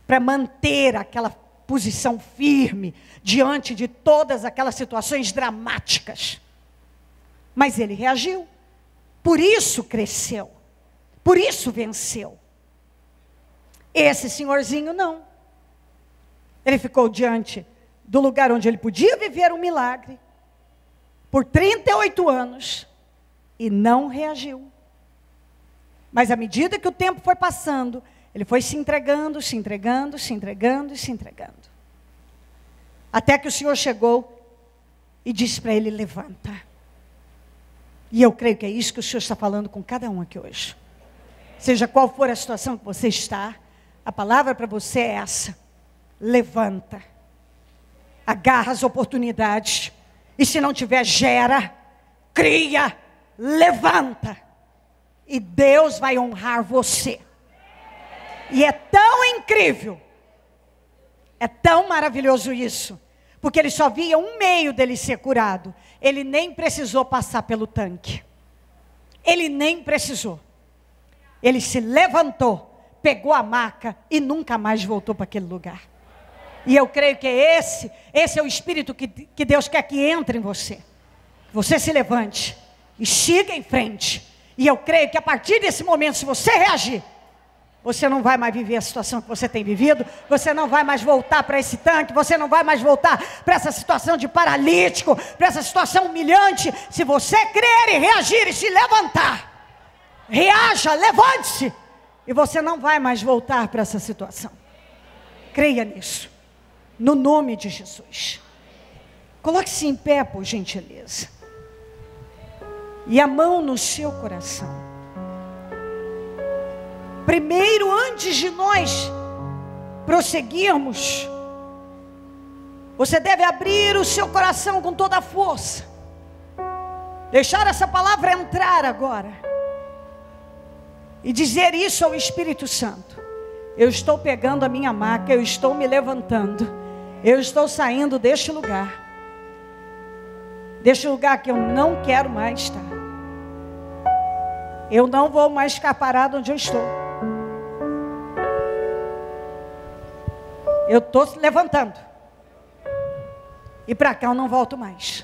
para manter aquela posição firme diante de todas aquelas situações dramáticas. Mas ele reagiu. Por isso cresceu. Por isso venceu. Esse senhorzinho não. Ele ficou diante do lugar onde ele podia viver um milagre por 38 anos e não reagiu. Mas à medida que o tempo foi passando, ele foi se entregando, se entregando, se entregando e se entregando. Até que o Senhor chegou e disse para ele: Levanta. E eu creio que é isso que o Senhor está falando com cada um aqui hoje. Seja qual for a situação que você está, a palavra para você é essa: levanta. Agarra as oportunidades. E se não tiver, gera, cria, levanta. E Deus vai honrar você. E é tão incrível, é tão maravilhoso isso, porque ele só via um meio dele ser curado. Ele nem precisou passar pelo tanque. Ele nem precisou. Ele se levantou, pegou a maca e nunca mais voltou para aquele lugar. E eu creio que é esse, esse é o espírito que, que Deus quer que entre em você. Você se levante e siga em frente. E eu creio que a partir desse momento, se você reagir, você não vai mais viver a situação que você tem vivido, você não vai mais voltar para esse tanque, você não vai mais voltar para essa situação de paralítico, para essa situação humilhante. Se você crer e reagir e se levantar, reaja, levante-se, e você não vai mais voltar para essa situação. Creia nisso, no nome de Jesus. Coloque-se em pé, por gentileza, e a mão no seu coração. Primeiro, antes de nós prosseguirmos, você deve abrir o seu coração com toda a força. Deixar essa palavra entrar agora. E dizer isso ao Espírito Santo. Eu estou pegando a minha maca, eu estou me levantando. Eu estou saindo deste lugar. Deste lugar que eu não quero mais estar. Eu não vou mais ficar parado onde eu estou. Eu estou levantando. E para cá eu não volto mais.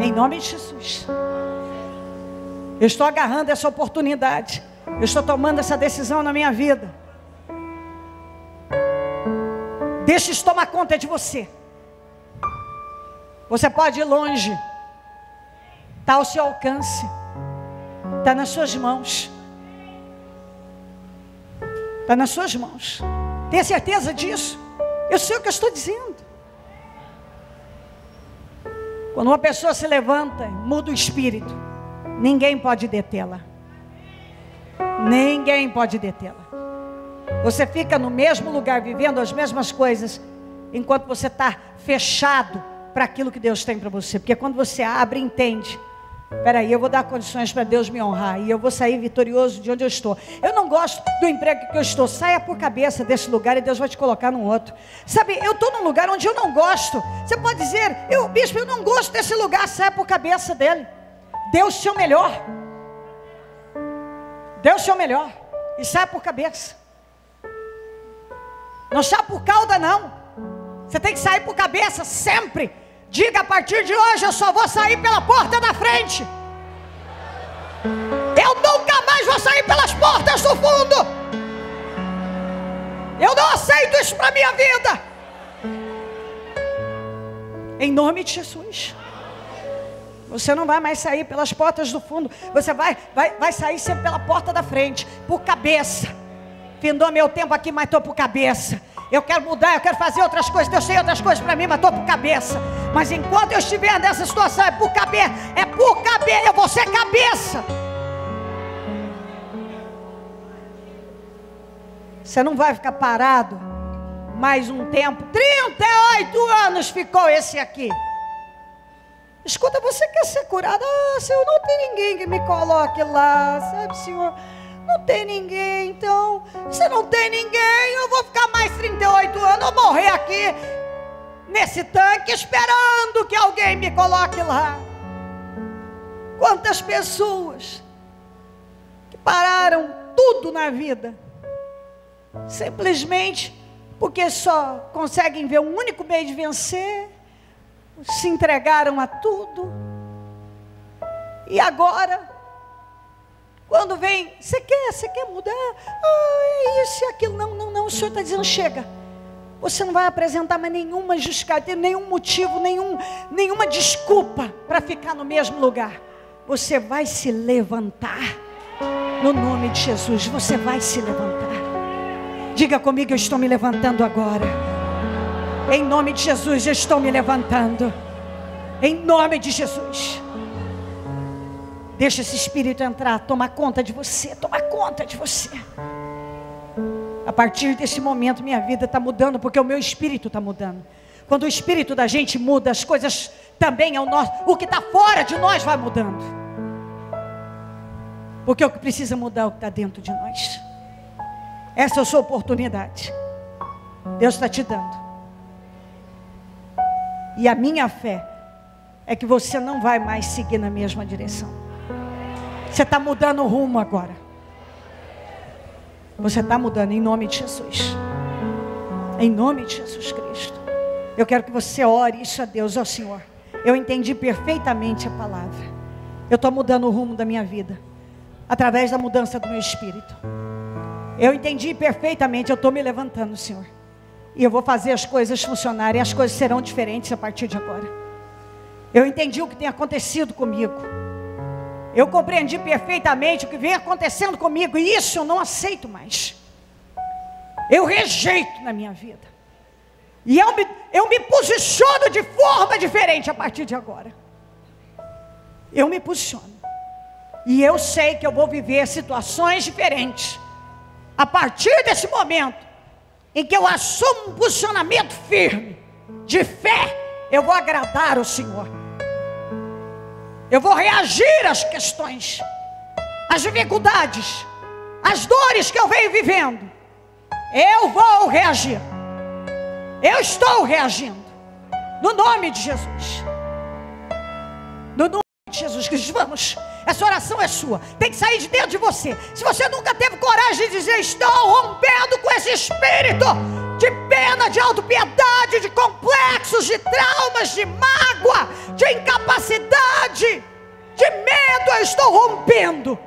Em nome de Jesus. Eu estou agarrando essa oportunidade. Eu estou tomando essa decisão na minha vida. Deixa isso tomar conta de você. Você pode ir longe. Está ao seu alcance. Está nas suas mãos. Está nas suas mãos. Tenha certeza disso. Eu sei o que eu estou dizendo. Quando uma pessoa se levanta, muda o espírito, ninguém pode detê-la. Ninguém pode detê-la. Você fica no mesmo lugar, vivendo as mesmas coisas, enquanto você está fechado para aquilo que Deus tem para você. Porque quando você abre, entende Peraí, eu vou dar condições para Deus me honrar e eu vou sair vitorioso de onde eu estou. Eu não gosto do emprego que eu estou. Saia por cabeça desse lugar e Deus vai te colocar num outro. Sabe, eu estou num lugar onde eu não gosto. Você pode dizer, eu, bispo, eu não gosto desse lugar. Saia por cabeça dele. Dê o seu melhor. Dê o seu melhor. E saia por cabeça. Não saia por cauda, não. Você tem que sair por cabeça sempre. Diga a partir de hoje eu só vou sair pela porta da frente. Eu nunca mais vou sair pelas portas do fundo. Eu não aceito isso para minha vida. Em nome de Jesus. Você não vai mais sair pelas portas do fundo. Você vai, vai, vai sair sempre pela porta da frente, por cabeça. Findou meu tempo aqui, mas estou por cabeça. Eu quero mudar, eu quero fazer outras coisas. Eu sei outras coisas para mim, mas estou por cabeça. Mas enquanto eu estiver nessa situação, é por cabeça, é por cabeça, eu vou ser cabeça. Você não vai ficar parado mais um tempo. 38 anos ficou esse aqui. Escuta, você quer ser curado? Ah, Senhor, não tem ninguém que me coloque lá, sabe, Senhor? Não tem ninguém, então, se não tem ninguém, eu vou ficar mais 38 anos, eu morrer aqui nesse tanque esperando que alguém me coloque lá. Quantas pessoas pararam tudo na vida, simplesmente porque só conseguem ver um único meio de vencer, se entregaram a tudo, e agora, quando vem, você quer, você quer mudar? Ah, é isso e aquilo. Não, não, não, o senhor está dizendo, chega. Você não vai apresentar mais nenhuma justificativa, nenhum motivo, nenhum, nenhuma desculpa para ficar no mesmo lugar. Você vai se levantar. No nome de Jesus, você vai se levantar. Diga comigo, eu estou me levantando agora. Em nome de Jesus, eu estou me levantando. Em nome de Jesus. Deixa esse espírito entrar, tomar conta de você, tomar conta de você. A partir desse momento, minha vida está mudando, porque o meu espírito está mudando. Quando o espírito da gente muda, as coisas também ao nosso, o que está fora de nós vai mudando. Porque o que precisa mudar é o que está dentro de nós. Essa é a sua oportunidade. Deus está te dando. E a minha fé é que você não vai mais seguir na mesma direção. Você está mudando o rumo agora. Você está mudando em nome de Jesus. Em nome de Jesus Cristo. Eu quero que você ore isso a Deus, ó Senhor. Eu entendi perfeitamente a palavra. Eu estou mudando o rumo da minha vida. Através da mudança do meu espírito. Eu entendi perfeitamente, eu estou me levantando, Senhor. E eu vou fazer as coisas funcionarem. As coisas serão diferentes a partir de agora. Eu entendi o que tem acontecido comigo. Eu compreendi perfeitamente o que vem acontecendo comigo e isso eu não aceito mais. Eu rejeito na minha vida. E eu me, eu me posiciono de forma diferente a partir de agora. Eu me posiciono. E eu sei que eu vou viver situações diferentes. A partir desse momento em que eu assumo um posicionamento firme, de fé, eu vou agradar o Senhor. Eu vou reagir às questões, às dificuldades, às dores que eu venho vivendo. Eu vou reagir. Eu estou reagindo. No nome de Jesus. No nome de Jesus Cristo. Vamos. Essa oração é sua. Tem que sair de dentro de você. Se você nunca teve coragem de dizer, estou rompendo com esse espírito de pena, de autopiedade, de complexos, de traumas, de mágoa, de incapacidade, de medo, eu estou rompendo.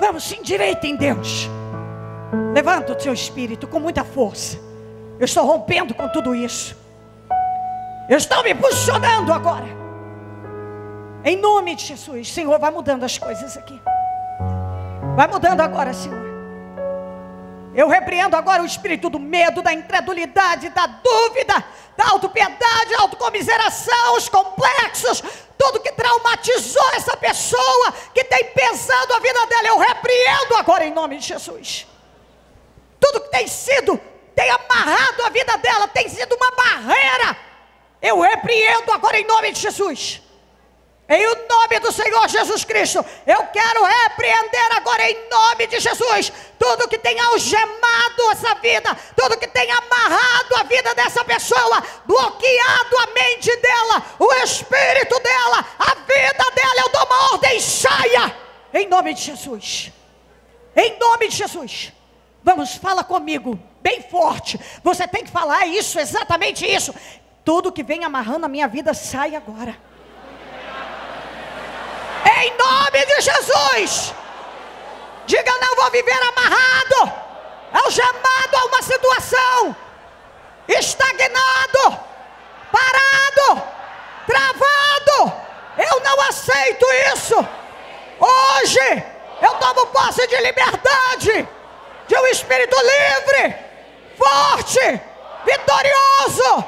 Vamos, se endireita em Deus. Levanta o seu espírito com muita força. Eu estou rompendo com tudo isso. Eu estou me posicionando agora. Em nome de Jesus, Senhor, vai mudando as coisas aqui. Vai mudando agora, Senhor. Eu repreendo agora o espírito do medo, da incredulidade, da dúvida, da autopiedade, da autocomiseração, os complexos, tudo que traumatizou essa pessoa, que tem pesado a vida dela, eu repreendo agora em nome de Jesus. Tudo que tem sido, tem amarrado a vida dela, tem sido uma barreira, eu repreendo agora em nome de Jesus. Em o nome do Senhor Jesus Cristo, eu quero repreender agora em nome de Jesus tudo que tem algemado essa vida, tudo que tem amarrado a vida dessa pessoa, bloqueado a mente dela, o espírito dela, a vida dela. Eu dou uma ordem, saia em nome de Jesus. Em nome de Jesus. Vamos, fala comigo, bem forte. Você tem que falar isso, exatamente isso. Tudo que vem amarrando a minha vida sai agora em nome de Jesus. Diga: não vou viver amarrado, algemado a uma situação, estagnado, parado, travado. Eu não aceito isso. Hoje eu tomo posse de liberdade, de um espírito livre, forte, vitorioso.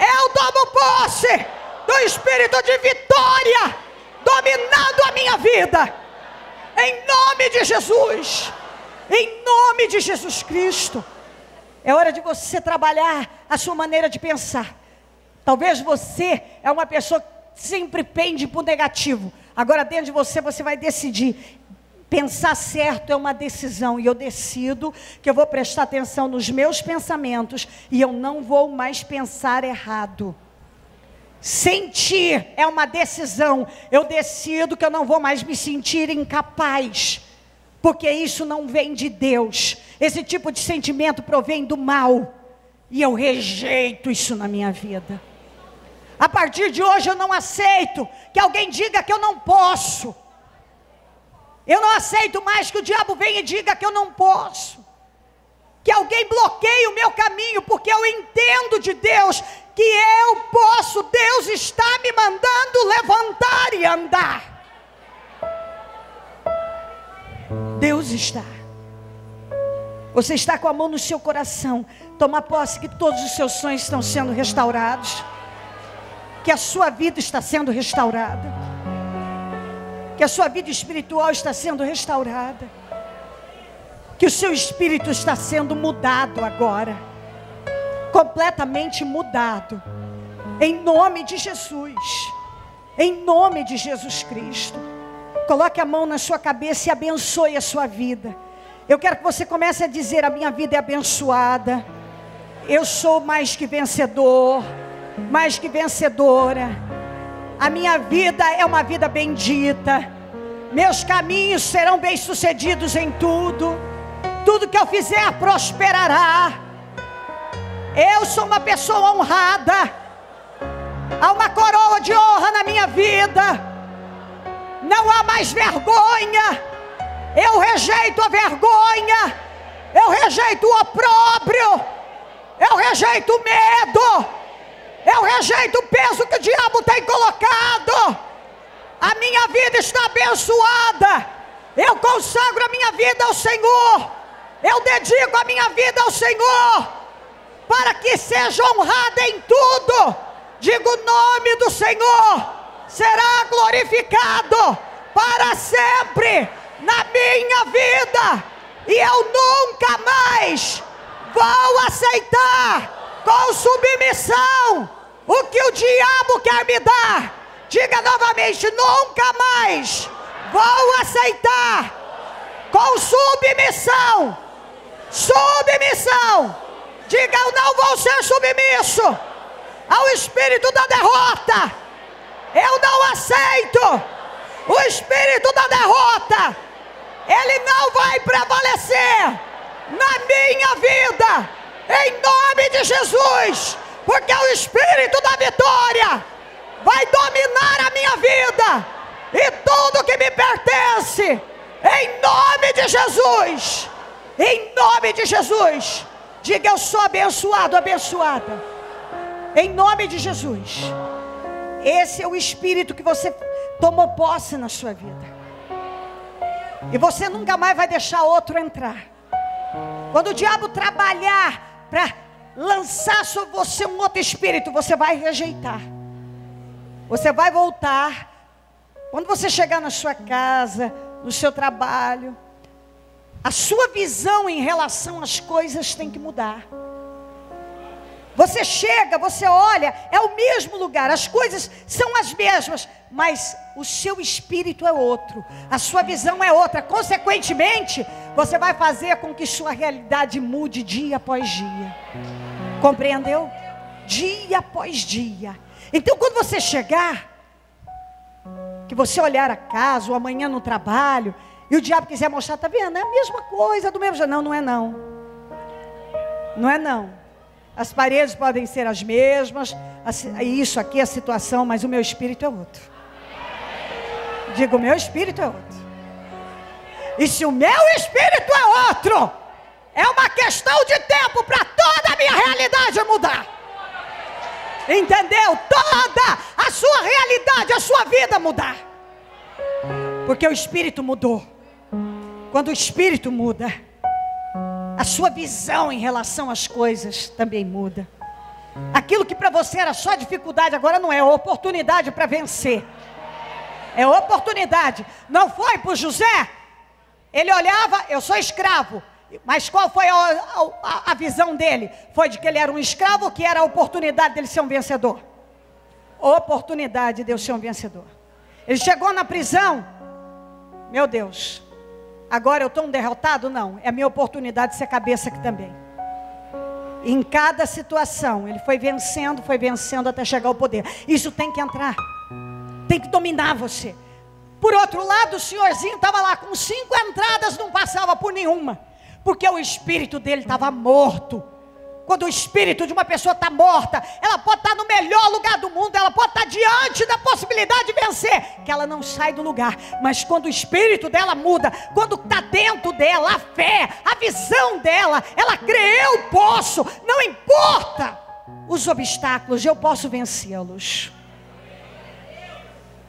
Eu tomo posse do espírito de vitória dominando a minha vida. Em nome de Jesus. Em nome de Jesus Cristo. É hora de você trabalhar a sua maneira de pensar. Talvez você é uma pessoa que sempre pende para o negativo. Agora dentro de você você vai decidir. Pensar certo é uma decisão e eu decido que eu vou prestar atenção nos meus pensamentos e eu não vou mais pensar errado. Sentir é uma decisão. Eu decido que eu não vou mais me sentir incapaz. porque isso não vem de Deus. Esse tipo de sentimento provém do mal, e eu rejeito isso na minha vida. A partir de hoje eu não aceito que alguém diga que eu não posso. Eu não aceito mais que o diabo venha e diga que eu não posso. Que alguém bloqueie o meu caminho, porque eu entendo de Deus que eu posso, Deus está me mandando levantar e andar. Deus está. Você está com a mão no seu coração. Toma posse que todos os seus sonhos estão sendo restaurados. Que a sua vida está sendo restaurada. Que a sua vida espiritual está sendo restaurada. Que o seu espírito está sendo mudado agora completamente mudado. Em nome de Jesus. Em nome de Jesus Cristo. Coloque a mão na sua cabeça e abençoe a sua vida. Eu quero que você comece a dizer: a minha vida é abençoada. Eu sou mais que vencedor, mais que vencedora. A minha vida é uma vida bendita. Meus caminhos serão bem-sucedidos em tudo. Tudo que eu fizer prosperará. Eu sou uma pessoa honrada. Há uma coroa de honra na minha vida. Não há mais vergonha. Eu rejeito a vergonha. Eu rejeito o opróbrio. Eu rejeito o medo. Eu rejeito o peso que o diabo tem colocado. A minha vida está abençoada. Eu consagro a minha vida ao Senhor. Eu dedico a minha vida ao Senhor para que seja honrada em tudo. Digo o nome do Senhor, será glorificado para sempre na minha vida, e eu nunca mais vou aceitar com submissão o que o diabo quer me dar. Diga novamente: nunca mais vou aceitar com submissão. Submissão Diga: Eu não vou ser submisso ao espírito da derrota. Eu não aceito o espírito da derrota. Ele não vai prevalecer na minha vida, em nome de Jesus, porque o espírito da vitória vai dominar a minha vida e tudo que me pertence, em nome de Jesus. Em nome de Jesus. Diga eu sou abençoado, abençoada. Em nome de Jesus. Esse é o espírito que você tomou posse na sua vida. E você nunca mais vai deixar outro entrar. Quando o diabo trabalhar para lançar sobre você um outro espírito, você vai rejeitar. Você vai voltar. Quando você chegar na sua casa, no seu trabalho, a sua visão em relação às coisas tem que mudar. Você chega, você olha, é o mesmo lugar, as coisas são as mesmas, mas o seu espírito é outro, a sua visão é outra. Consequentemente, você vai fazer com que sua realidade mude dia após dia. Compreendeu? Dia após dia. Então, quando você chegar, que você olhar a casa, ou amanhã no trabalho, e o diabo quiser mostrar, tá vendo? É a mesma coisa, do mesmo jeito. Não, não é não. Não é não. As paredes podem ser as mesmas, isso aqui é a situação, mas o meu espírito é outro. Digo, o meu espírito é outro. E se o meu espírito é outro, é uma questão de tempo para toda a minha realidade mudar. Entendeu? Toda a sua realidade, a sua vida mudar. Porque o espírito mudou. Quando o espírito muda, a sua visão em relação às coisas também muda. Aquilo que para você era só dificuldade, agora não é, é oportunidade para vencer. É oportunidade. Não foi para José? Ele olhava, eu sou escravo. Mas qual foi a, a, a, visão dele? Foi de que ele era um escravo que era a oportunidade dele ser um vencedor? Oportunidade de eu ser um vencedor. Ele chegou na prisão. Meu Deus, Agora eu estou um derrotado? Não. É a minha oportunidade de ser cabeça aqui também. Em cada situação, ele foi vencendo, foi vencendo até chegar ao poder. Isso tem que entrar. Tem que dominar você. Por outro lado, o senhorzinho estava lá com cinco entradas, não passava por nenhuma, porque o espírito dele estava morto. Quando o espírito de uma pessoa está morta, ela pode estar tá no melhor lugar do mundo, ela pode estar tá diante da possibilidade de vencer, que ela não sai do lugar. Mas quando o espírito dela muda, quando está dentro dela a fé, a visão dela, ela crê, eu posso, não importa os obstáculos, eu posso vencê-los.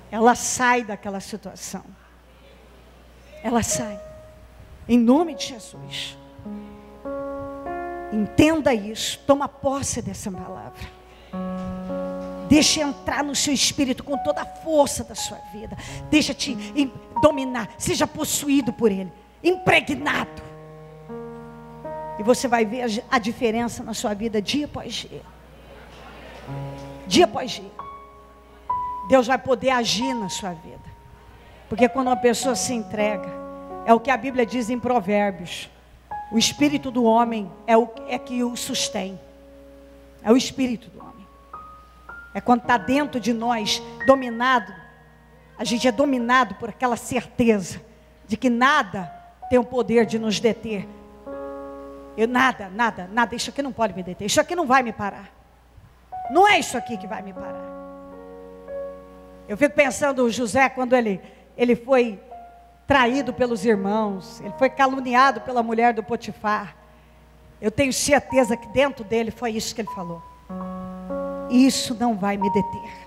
Ela sai daquela situação. Ela sai. Em nome de Jesus. Entenda isso, toma posse dessa palavra. Deixa entrar no seu espírito com toda a força da sua vida. Deixa te dominar, seja possuído por ele, impregnado. E você vai ver a diferença na sua vida dia após dia. Dia após dia. Deus vai poder agir na sua vida. Porque quando uma pessoa se entrega, é o que a Bíblia diz em Provérbios. O espírito do homem é o é que o sustém. É o espírito do homem. É quando está dentro de nós, dominado. A gente é dominado por aquela certeza de que nada tem o poder de nos deter. Eu nada, nada, nada. Isso aqui não pode me deter. Isso aqui não vai me parar. Não é isso aqui que vai me parar. Eu fico pensando José quando ele ele foi traído pelos irmãos, ele foi caluniado pela mulher do Potifar. Eu tenho certeza que dentro dele foi isso que ele falou. Isso não vai me deter.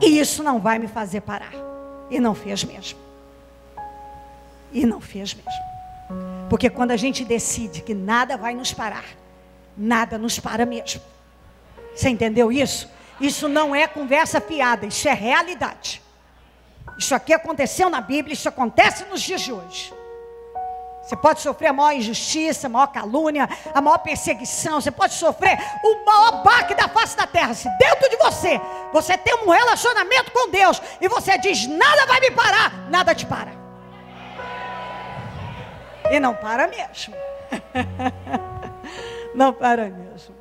Isso não vai me fazer parar. E não fez mesmo. E não fez mesmo. Porque quando a gente decide que nada vai nos parar, nada nos para mesmo. Você entendeu isso? Isso não é conversa fiada, isso é realidade. Isso aqui aconteceu na Bíblia, isso acontece nos dias de hoje. Você pode sofrer a maior injustiça, a maior calúnia, a maior perseguição. Você pode sofrer o maior baque da face da terra. Se dentro de você, você tem um relacionamento com Deus e você diz: nada vai me parar, nada te para. E não para mesmo. não para mesmo.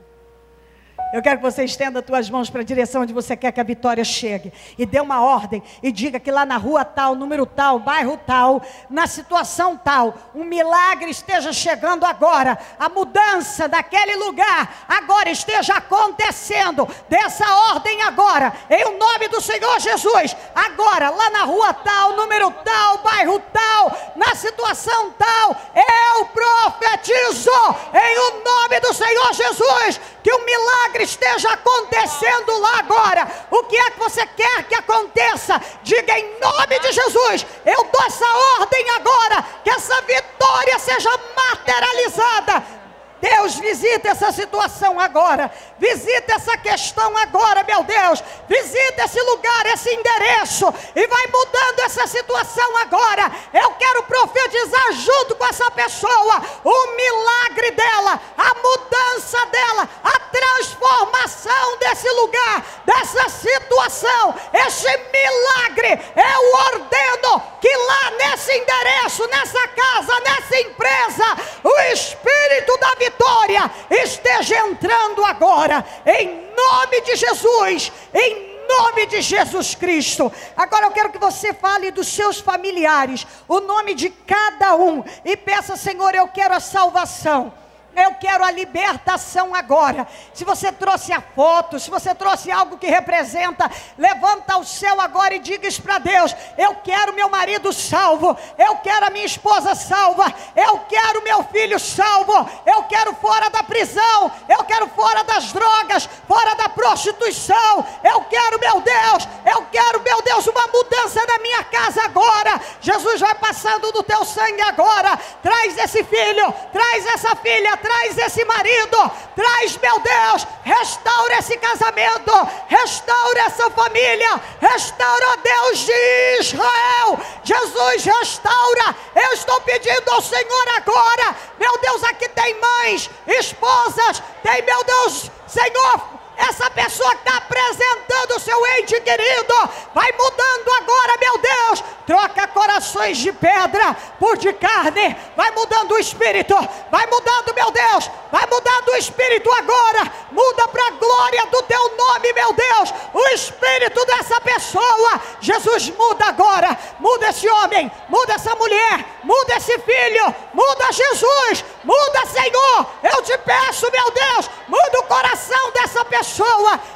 Eu quero que você estenda as tuas mãos para a direção onde você quer que a vitória chegue. E dê uma ordem e diga que lá na rua tal, número tal, bairro tal, na situação tal, um milagre esteja chegando agora. A mudança daquele lugar agora esteja acontecendo. Dessa ordem agora, em o nome do Senhor Jesus. Agora, lá na rua tal, número tal, bairro tal, na situação tal, eu profetizo em o nome do Senhor Jesus que o milagre esteja acontecendo lá agora. O que é que você quer que aconteça? Diga em nome de Jesus. Eu dou essa ordem agora, que essa vitória seja materializada Deus, visita essa situação agora. Visita essa questão agora, meu Deus. Visita esse lugar, esse endereço. E vai mudando essa situação agora. Eu quero profetizar junto com essa pessoa o milagre dela, a mudança dela, a transformação desse lugar, dessa situação. Esse milagre eu ordeno que lá nesse endereço, nessa casa, nessa empresa, o Espírito da vitória esteja entrando agora, em nome de Jesus, em nome de Jesus Cristo. Agora eu quero que você fale dos seus familiares, o nome de cada um, e peça, Senhor, eu quero a salvação. Eu quero a libertação agora. Se você trouxe a foto, se você trouxe algo que representa, levanta o céu agora e diga isso para Deus: Eu quero meu marido salvo, eu quero a minha esposa salva, eu quero meu filho salvo, eu quero fora da prisão, eu quero fora das drogas, fora da prostituição, eu quero, meu Deus, eu quero, meu Deus, uma mudança na minha casa agora. Jesus vai passando do teu sangue agora. Traz esse filho, traz essa filha, traz esse marido, traz, meu Deus, restaura esse casamento, restaura essa família, restaura, Deus de Israel. Jesus, restaura. Eu estou pedindo ao Senhor agora, meu Deus, aqui tem mães, esposas, tem, meu Deus, Senhor, essa pessoa que está apresentando o seu ente querido, vai mudando agora, meu Deus. Troca corações de pedra por de carne, vai mudando o espírito, vai mudando, meu Deus, vai mudando o espírito agora. Muda para a glória do teu nome, meu Deus. O espírito dessa pessoa Jesus, muda agora. Muda esse homem, muda essa mulher, muda esse filho, muda Jesus, muda, Senhor. Eu te peço, meu Deus, muda o coração dessa pessoa.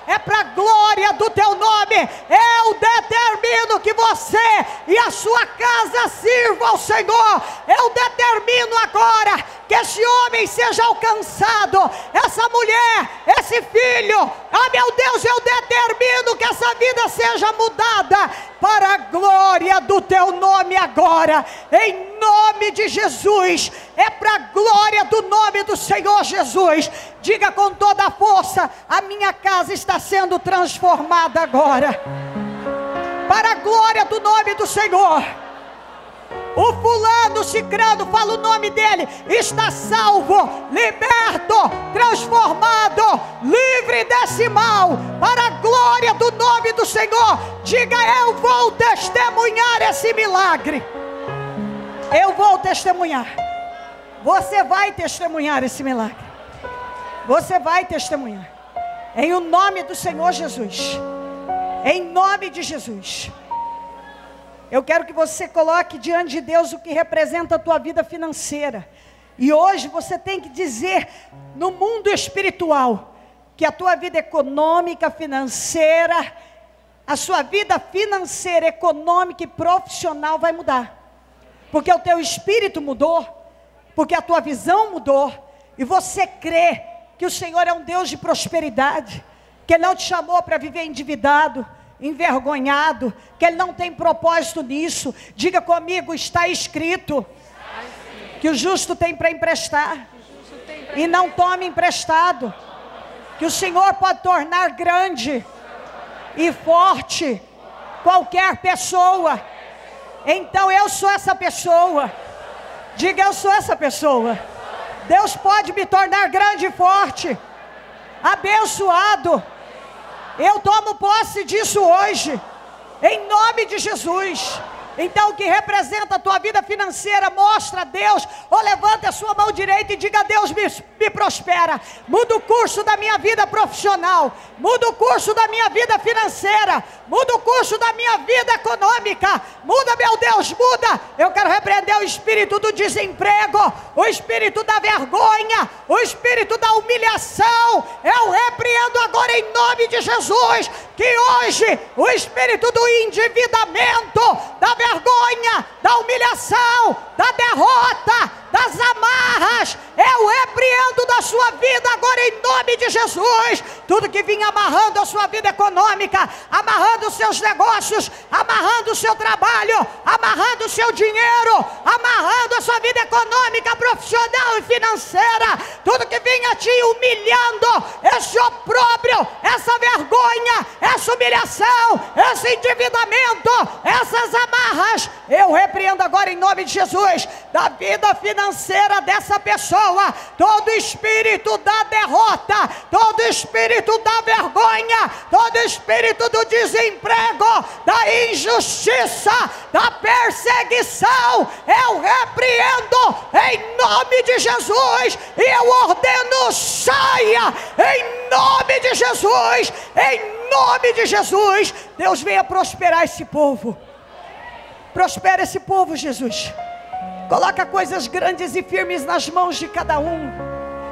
É para a glória do teu nome. Eu determino que você e a sua casa sirvam ao Senhor. Eu determino agora que esse homem seja alcançado, essa mulher, esse filho. Ah, meu Deus, eu determino que essa vida seja mudada para a glória do teu nome agora, em nome de Jesus. É para a glória do nome do Senhor Jesus. Diga com toda a força: a minha casa está sendo transformada agora. Para a glória do nome do Senhor. O fulano cicrano, fala o nome dele, está salvo, liberto, transformado, livre desse mal, para a glória do nome do Senhor. Diga: Eu vou testemunhar esse milagre. Eu vou testemunhar. Você vai testemunhar esse milagre. Você vai testemunhar. Em o nome do Senhor Jesus. Em nome de Jesus. Eu quero que você coloque diante de Deus o que representa a tua vida financeira. E hoje você tem que dizer no mundo espiritual que a tua vida econômica, financeira, a sua vida financeira, econômica e profissional vai mudar. Porque o teu espírito mudou, porque a tua visão mudou, e você crê que o Senhor é um Deus de prosperidade, que Ele não te chamou para viver endividado, envergonhado, que ele não tem propósito nisso. Diga comigo: está escrito que o justo tem para emprestar e não tome emprestado. Que o Senhor pode tornar grande e forte qualquer pessoa. Então eu sou essa pessoa. Diga eu sou essa pessoa. Deus pode me tornar grande e forte, abençoado eu tomo posse disso hoje, em nome de Jesus. Então, o que representa a tua vida financeira, mostra a Deus, ou levanta a sua mão direita e diga: a Deus, me, me prospera, muda o curso da minha vida profissional, muda o curso da minha vida financeira, muda o curso da minha vida econômica, muda, meu Deus, muda. Eu quero repreender o espírito do desemprego, o espírito da vergonha, o espírito da humilhação. Eu repreendo agora em nome de Jesus, que hoje o espírito do endividamento, da vergonha, da humilhação, da derrota, das amarras, eu repreendo da sua vida agora em nome de Jesus. Tudo que vinha amarrando a sua vida econômica, amarrando os seus negócios, amarrando o seu trabalho, amarrando o seu dinheiro, amarrando a sua vida econômica, profissional e financeira, tudo que vinha te humilhando, esse opróbrio, essa vergonha, essa humilhação, esse endividamento, essas amarras, eu repreendo agora em nome de Jesus, da vida financeira dessa pessoa, todo espírito da derrota, todo espírito da vergonha, todo espírito do desemprego, da injustiça, da perseguição, eu repreendo em nome de Jesus e eu ordeno saia em nome de Jesus, em nome de Jesus. Deus venha prosperar esse povo. Prospera esse povo, Jesus. Coloca coisas grandes e firmes nas mãos de cada um.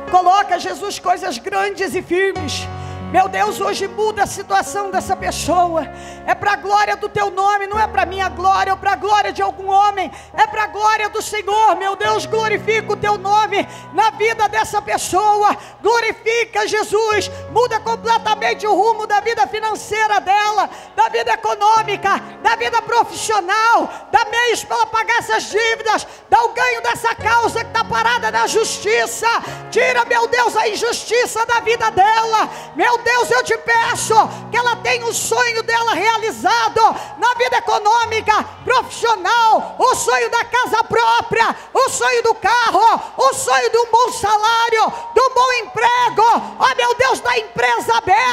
Coloca, Jesus, coisas grandes e firmes. Meu Deus, hoje muda a situação dessa pessoa. É para a glória do teu nome, não é para minha glória ou para a glória de algum homem. É para a glória do Senhor. Meu Deus, glorifica o teu nome na vida dessa pessoa. Glorifica Jesus. Muda completamente o rumo da vida financeira dela, da vida econômica, da vida profissional. Dá meios para ela pagar essas dívidas. Dá o ganho dessa causa que está parada na justiça. Tira, meu Deus, a injustiça da vida dela. Meu Deus, eu te peço que ela tenha o sonho dela realizado na vida econômica, profissional, o sonho da casa própria, o sonho do carro, o sonho de um bom salário, do bom emprego, ó oh, meu Deus, da empresa aberta,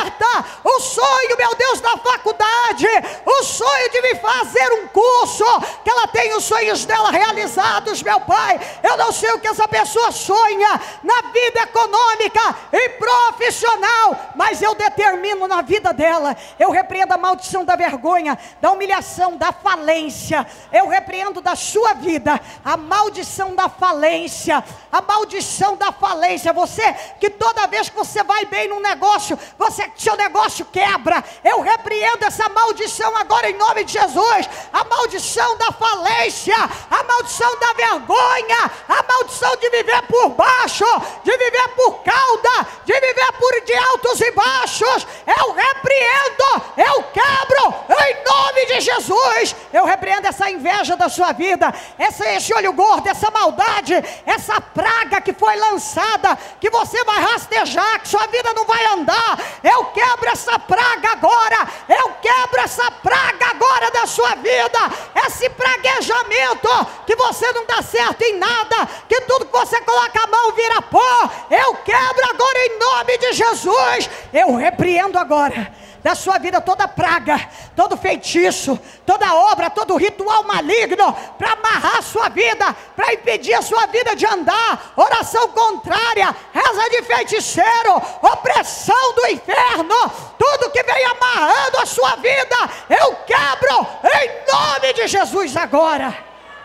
me fazer um curso, que ela tem os sonhos dela realizados, meu Pai. Eu não sei o que essa pessoa sonha na vida econômica e profissional, mas eu determino na vida dela, eu repreendo a maldição da vergonha, da humilhação, da falência, eu repreendo da sua vida a maldição da falência, a maldição da falência. Você que toda vez que você vai bem num negócio, você seu negócio quebra. Eu repreendo essa maldição agora em nome de Jesus. A maldição da falência, a maldição da vergonha, a maldição de viver por baixo, de viver por cauda, de viver por de altos e baixos. Eu repreendo, eu quebro em nome de Jesus. Eu repreendo essa inveja da sua vida, essa, esse olho gordo, essa maldade, essa praga que foi lançada, que você vai rastejar, que sua vida não vai andar. Eu quebro essa praga agora, eu quebro essa praga agora da sua vida, esse praguejamento que você não dá certo em nada, que tudo que você coloca a mão vira pó. Eu quebro agora em nome de Jesus. Eu repreendo agora da sua vida toda praga, todo feitiço, toda obra, todo ritual maligno para amarrar a sua vida, para impedir a sua vida de andar, oração contrária, reza de feiticeiro, opressão do inferno, tudo que vem amarrando a sua vida, eu quebro em nome de Jesus agora.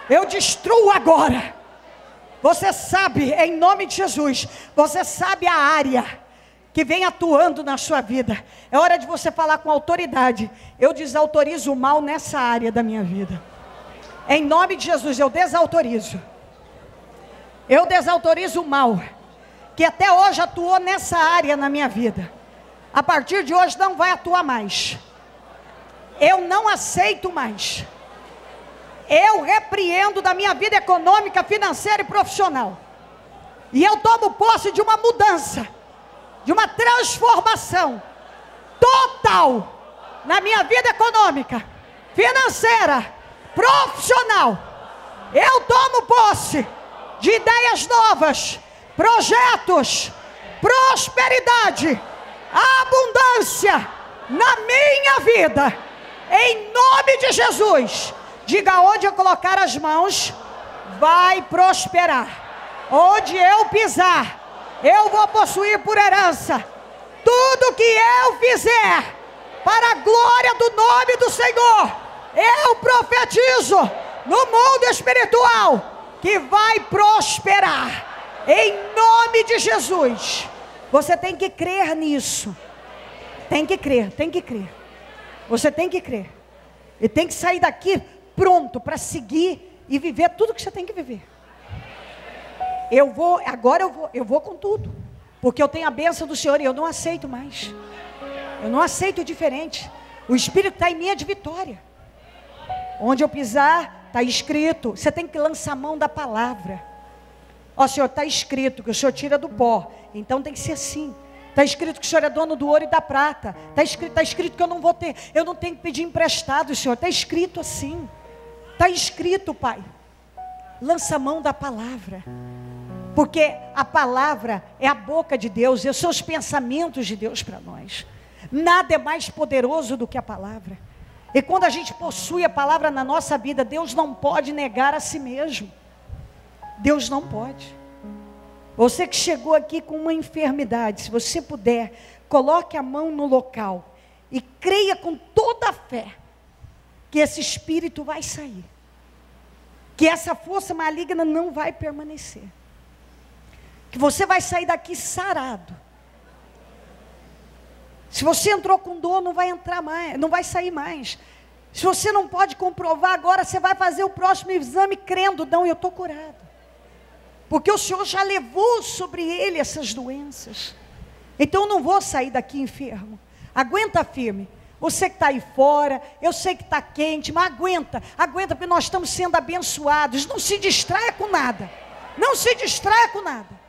Eu destruo agora. Você sabe, em nome de Jesus, você sabe a área que vem atuando na sua vida. É hora de você falar com autoridade. Eu desautorizo o mal nessa área da minha vida. Em nome de Jesus, eu desautorizo. Eu desautorizo o mal que até hoje atuou nessa área na minha vida. A partir de hoje não vai atuar mais. Eu não aceito mais. Eu repreendo da minha vida econômica, financeira e profissional. E eu tomo posse de uma mudança transformação total na minha vida econômica, financeira, profissional. Eu tomo posse de ideias novas, projetos, prosperidade, abundância na minha vida. Em nome de Jesus. Diga onde eu colocar as mãos, vai prosperar. Onde eu pisar, eu vou possuir por herança tudo que eu fizer para a glória do nome do Senhor. Eu profetizo no mundo espiritual que vai prosperar em nome de Jesus. Você tem que crer nisso. Tem que crer, tem que crer. Você tem que crer. E tem que sair daqui pronto para seguir e viver tudo que você tem que viver eu vou, agora eu vou, eu vou com tudo. Porque eu tenho a bênção do Senhor e eu não aceito mais. Eu não aceito diferente. O Espírito está em mim de vitória. Onde eu pisar, está escrito. Você tem que lançar a mão da palavra. Ó Senhor, está escrito que o Senhor tira do pó. Então tem que ser assim. Está escrito que o Senhor é dono do ouro e da prata. Está escrito, tá escrito que eu não vou ter, eu não tenho que pedir emprestado, Senhor. Está escrito assim. Está escrito, Pai. Lança a mão da palavra. Porque a palavra é a boca de Deus, e são os pensamentos de Deus para nós. Nada é mais poderoso do que a palavra. E quando a gente possui a palavra na nossa vida, Deus não pode negar a si mesmo. Deus não pode. Você que chegou aqui com uma enfermidade, se você puder, coloque a mão no local e creia com toda a fé que esse espírito vai sair. Que essa força maligna não vai permanecer que você vai sair daqui sarado. Se você entrou com dor, não vai entrar mais, não vai sair mais. Se você não pode comprovar agora, você vai fazer o próximo exame crendo, não, eu estou curado. Porque o Senhor já levou sobre ele essas doenças. Então eu não vou sair daqui enfermo. Aguenta firme. Você que está aí fora, eu sei que está quente, mas aguenta, aguenta, porque nós estamos sendo abençoados. Não se distraia com nada. Não se distraia com nada.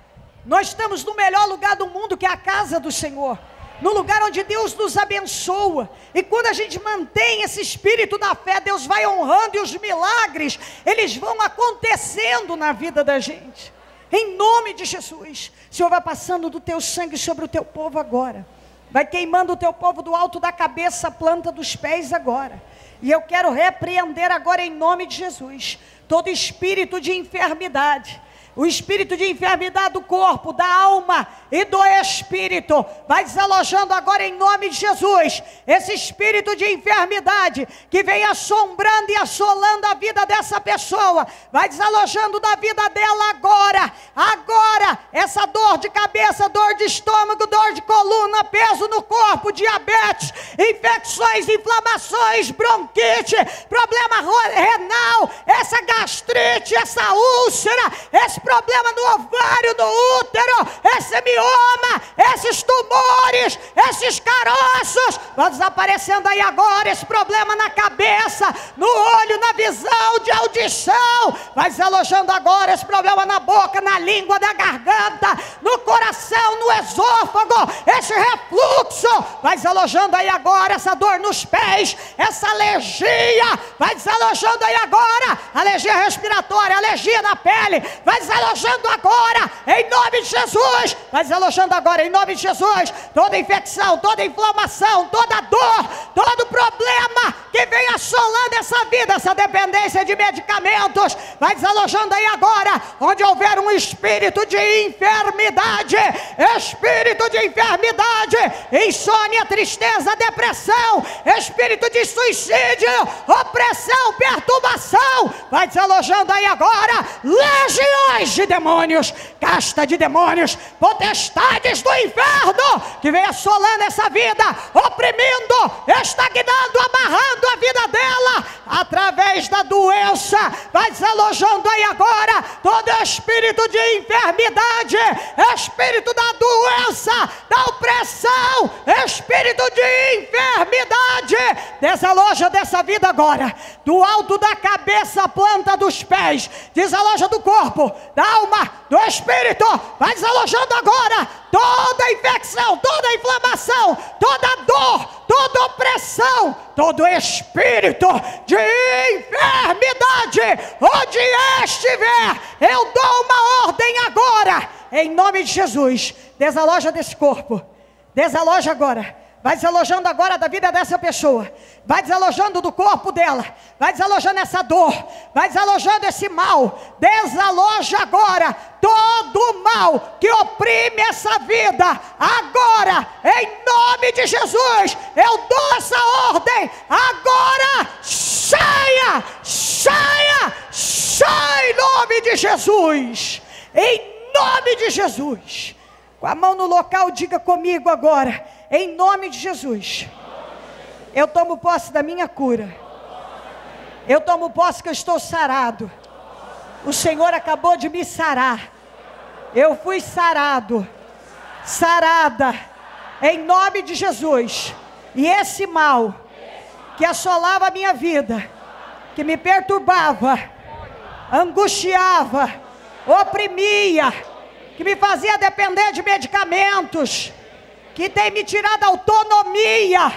Nós estamos no melhor lugar do mundo, que é a casa do Senhor. No lugar onde Deus nos abençoa. E quando a gente mantém esse espírito da fé, Deus vai honrando e os milagres, eles vão acontecendo na vida da gente. Em nome de Jesus. Senhor, vai passando do teu sangue sobre o teu povo agora. vai queimando o teu povo do alto da cabeça, planta dos pés agora. E eu quero repreender agora em nome de Jesus todo espírito de enfermidade o espírito de enfermidade do corpo, da alma e do espírito, vai desalojando agora em nome de Jesus. Esse espírito de enfermidade que vem assombrando e assolando a vida dessa pessoa, vai desalojando da vida dela agora. Agora, essa dor de cabeça, dor de estômago, dor de coluna, peso no corpo, diabetes, infecções, inflamações, bronquite, problema renal, essa gastrite, essa úlcera, esse problema no ovário, no útero, esse mioma, esses tumores, esses caroços, vão desaparecendo aí agora, esse problema na cabeça, no olho, na visão, de audição, vai desalojando agora esse problema na boca, na língua, na garganta, no coração, no esôfago, esse refluxo, vai desalojando aí agora essa dor nos pés, essa alergia, vai desalojando aí agora, alergia respiratória, alergia na pele, vai desalojando desalojando agora, em nome de Jesus. Vai desalojando agora, em nome de Jesus. Toda infecção, toda inflamação, toda dor, todo problema que vem assolando essa vida, essa dependência de medicamentos. Vai desalojando aí agora, onde houver um espírito de enfermidade, espírito de enfermidade, insônia, tristeza, depressão, espírito de suicídio, opressão, perturbação. Vai desalojando aí agora, legiões de demônios, casta de demônios, potestades do inferno que vem assolando essa vida, oprimindo, estagnando, amarrando a vida dela através da doença. Vai desalojando aí agora todo espírito de enfermidade, espírito da doença, da opressão, espírito de enfermidade. Desaloja dessa vida agora, do alto da cabeça, planta dos pés, desaloja do corpo, da alma, do espírito, vai desalojando agora toda infecção, toda inflamação, toda dor, toda opressão, todo espírito de enfermidade, onde estiver, eu dou uma ordem agora, em nome de Jesus, desaloja desse corpo, desaloja agora vai desalojando agora da vida dessa pessoa, vai desalojando do corpo dela, vai desalojando essa dor, vai desalojando esse mal, desaloja agora todo o mal que oprime essa vida, agora, em nome de Jesus, eu dou essa ordem, agora, saia, saia, saia em nome de Jesus, em nome de Jesus, com a mão no local, diga comigo agora, em nome de Jesus. Eu tomo posse da minha cura. Eu tomo posse que eu estou sarado. O Senhor acabou de me sarar. Eu fui sarado. Sarada. Em nome de Jesus. E esse mal que assolava a minha vida, que me perturbava, angustiava, oprimia, que me fazia depender de medicamentos, que tem me tirado a autonomia,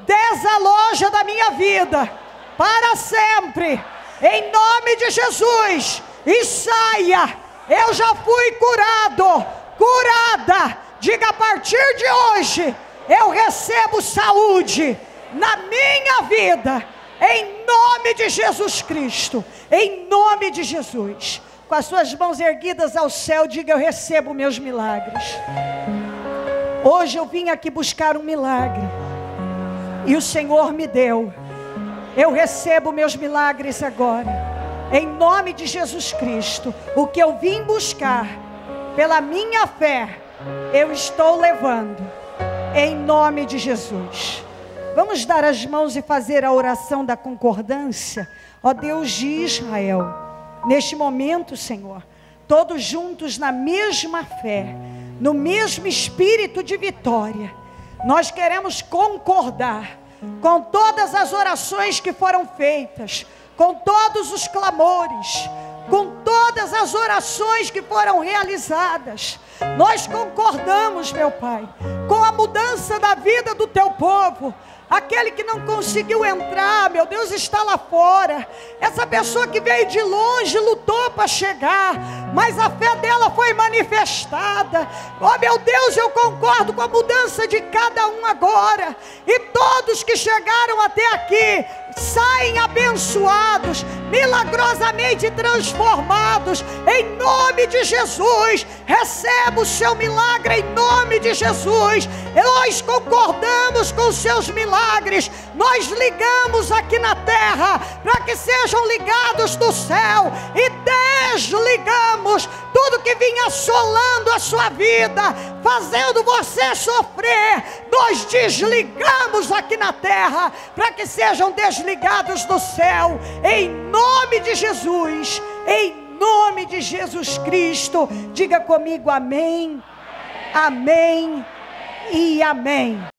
desaloja da minha vida, para sempre, em nome de Jesus, e saia. Eu já fui curado, curada. Diga a partir de hoje, eu recebo saúde na minha vida, em nome de Jesus Cristo, em nome de Jesus. Com as suas mãos erguidas ao céu, diga: Eu recebo meus milagres. Hoje eu vim aqui buscar um milagre. E o Senhor me deu. Eu recebo meus milagres agora. Em nome de Jesus Cristo. O que eu vim buscar, pela minha fé, eu estou levando. Em nome de Jesus. Vamos dar as mãos e fazer a oração da concordância. Ó Deus de Israel. Neste momento, Senhor. Todos juntos na mesma fé no mesmo espírito de vitória. Nós queremos concordar com todas as orações que foram feitas, com todos os clamores, com todas as orações que foram realizadas. Nós concordamos, meu Pai, com a mudança da vida do teu povo. Aquele que não conseguiu entrar, meu Deus, está lá fora. Essa pessoa que veio de longe, lutou para chegar, mas a fé dela foi manifestada. Oh meu Deus, eu concordo com a mudança de cada um agora. E todos que chegaram até aqui saem abençoados, milagrosamente transformados, em nome de Jesus. Receba o seu milagre em nome de Jesus. Nós concordamos com os seus milagres, nós ligamos aqui na terra para que sejam ligados do céu e desligamos tudo que vinha assolando a sua vida, fazendo você sofrer. Nós desligamos aqui na terra para que sejam desligados do céu, em nome de Jesus, em nome de Jesus Cristo. Diga comigo amém, amém, amém e amém.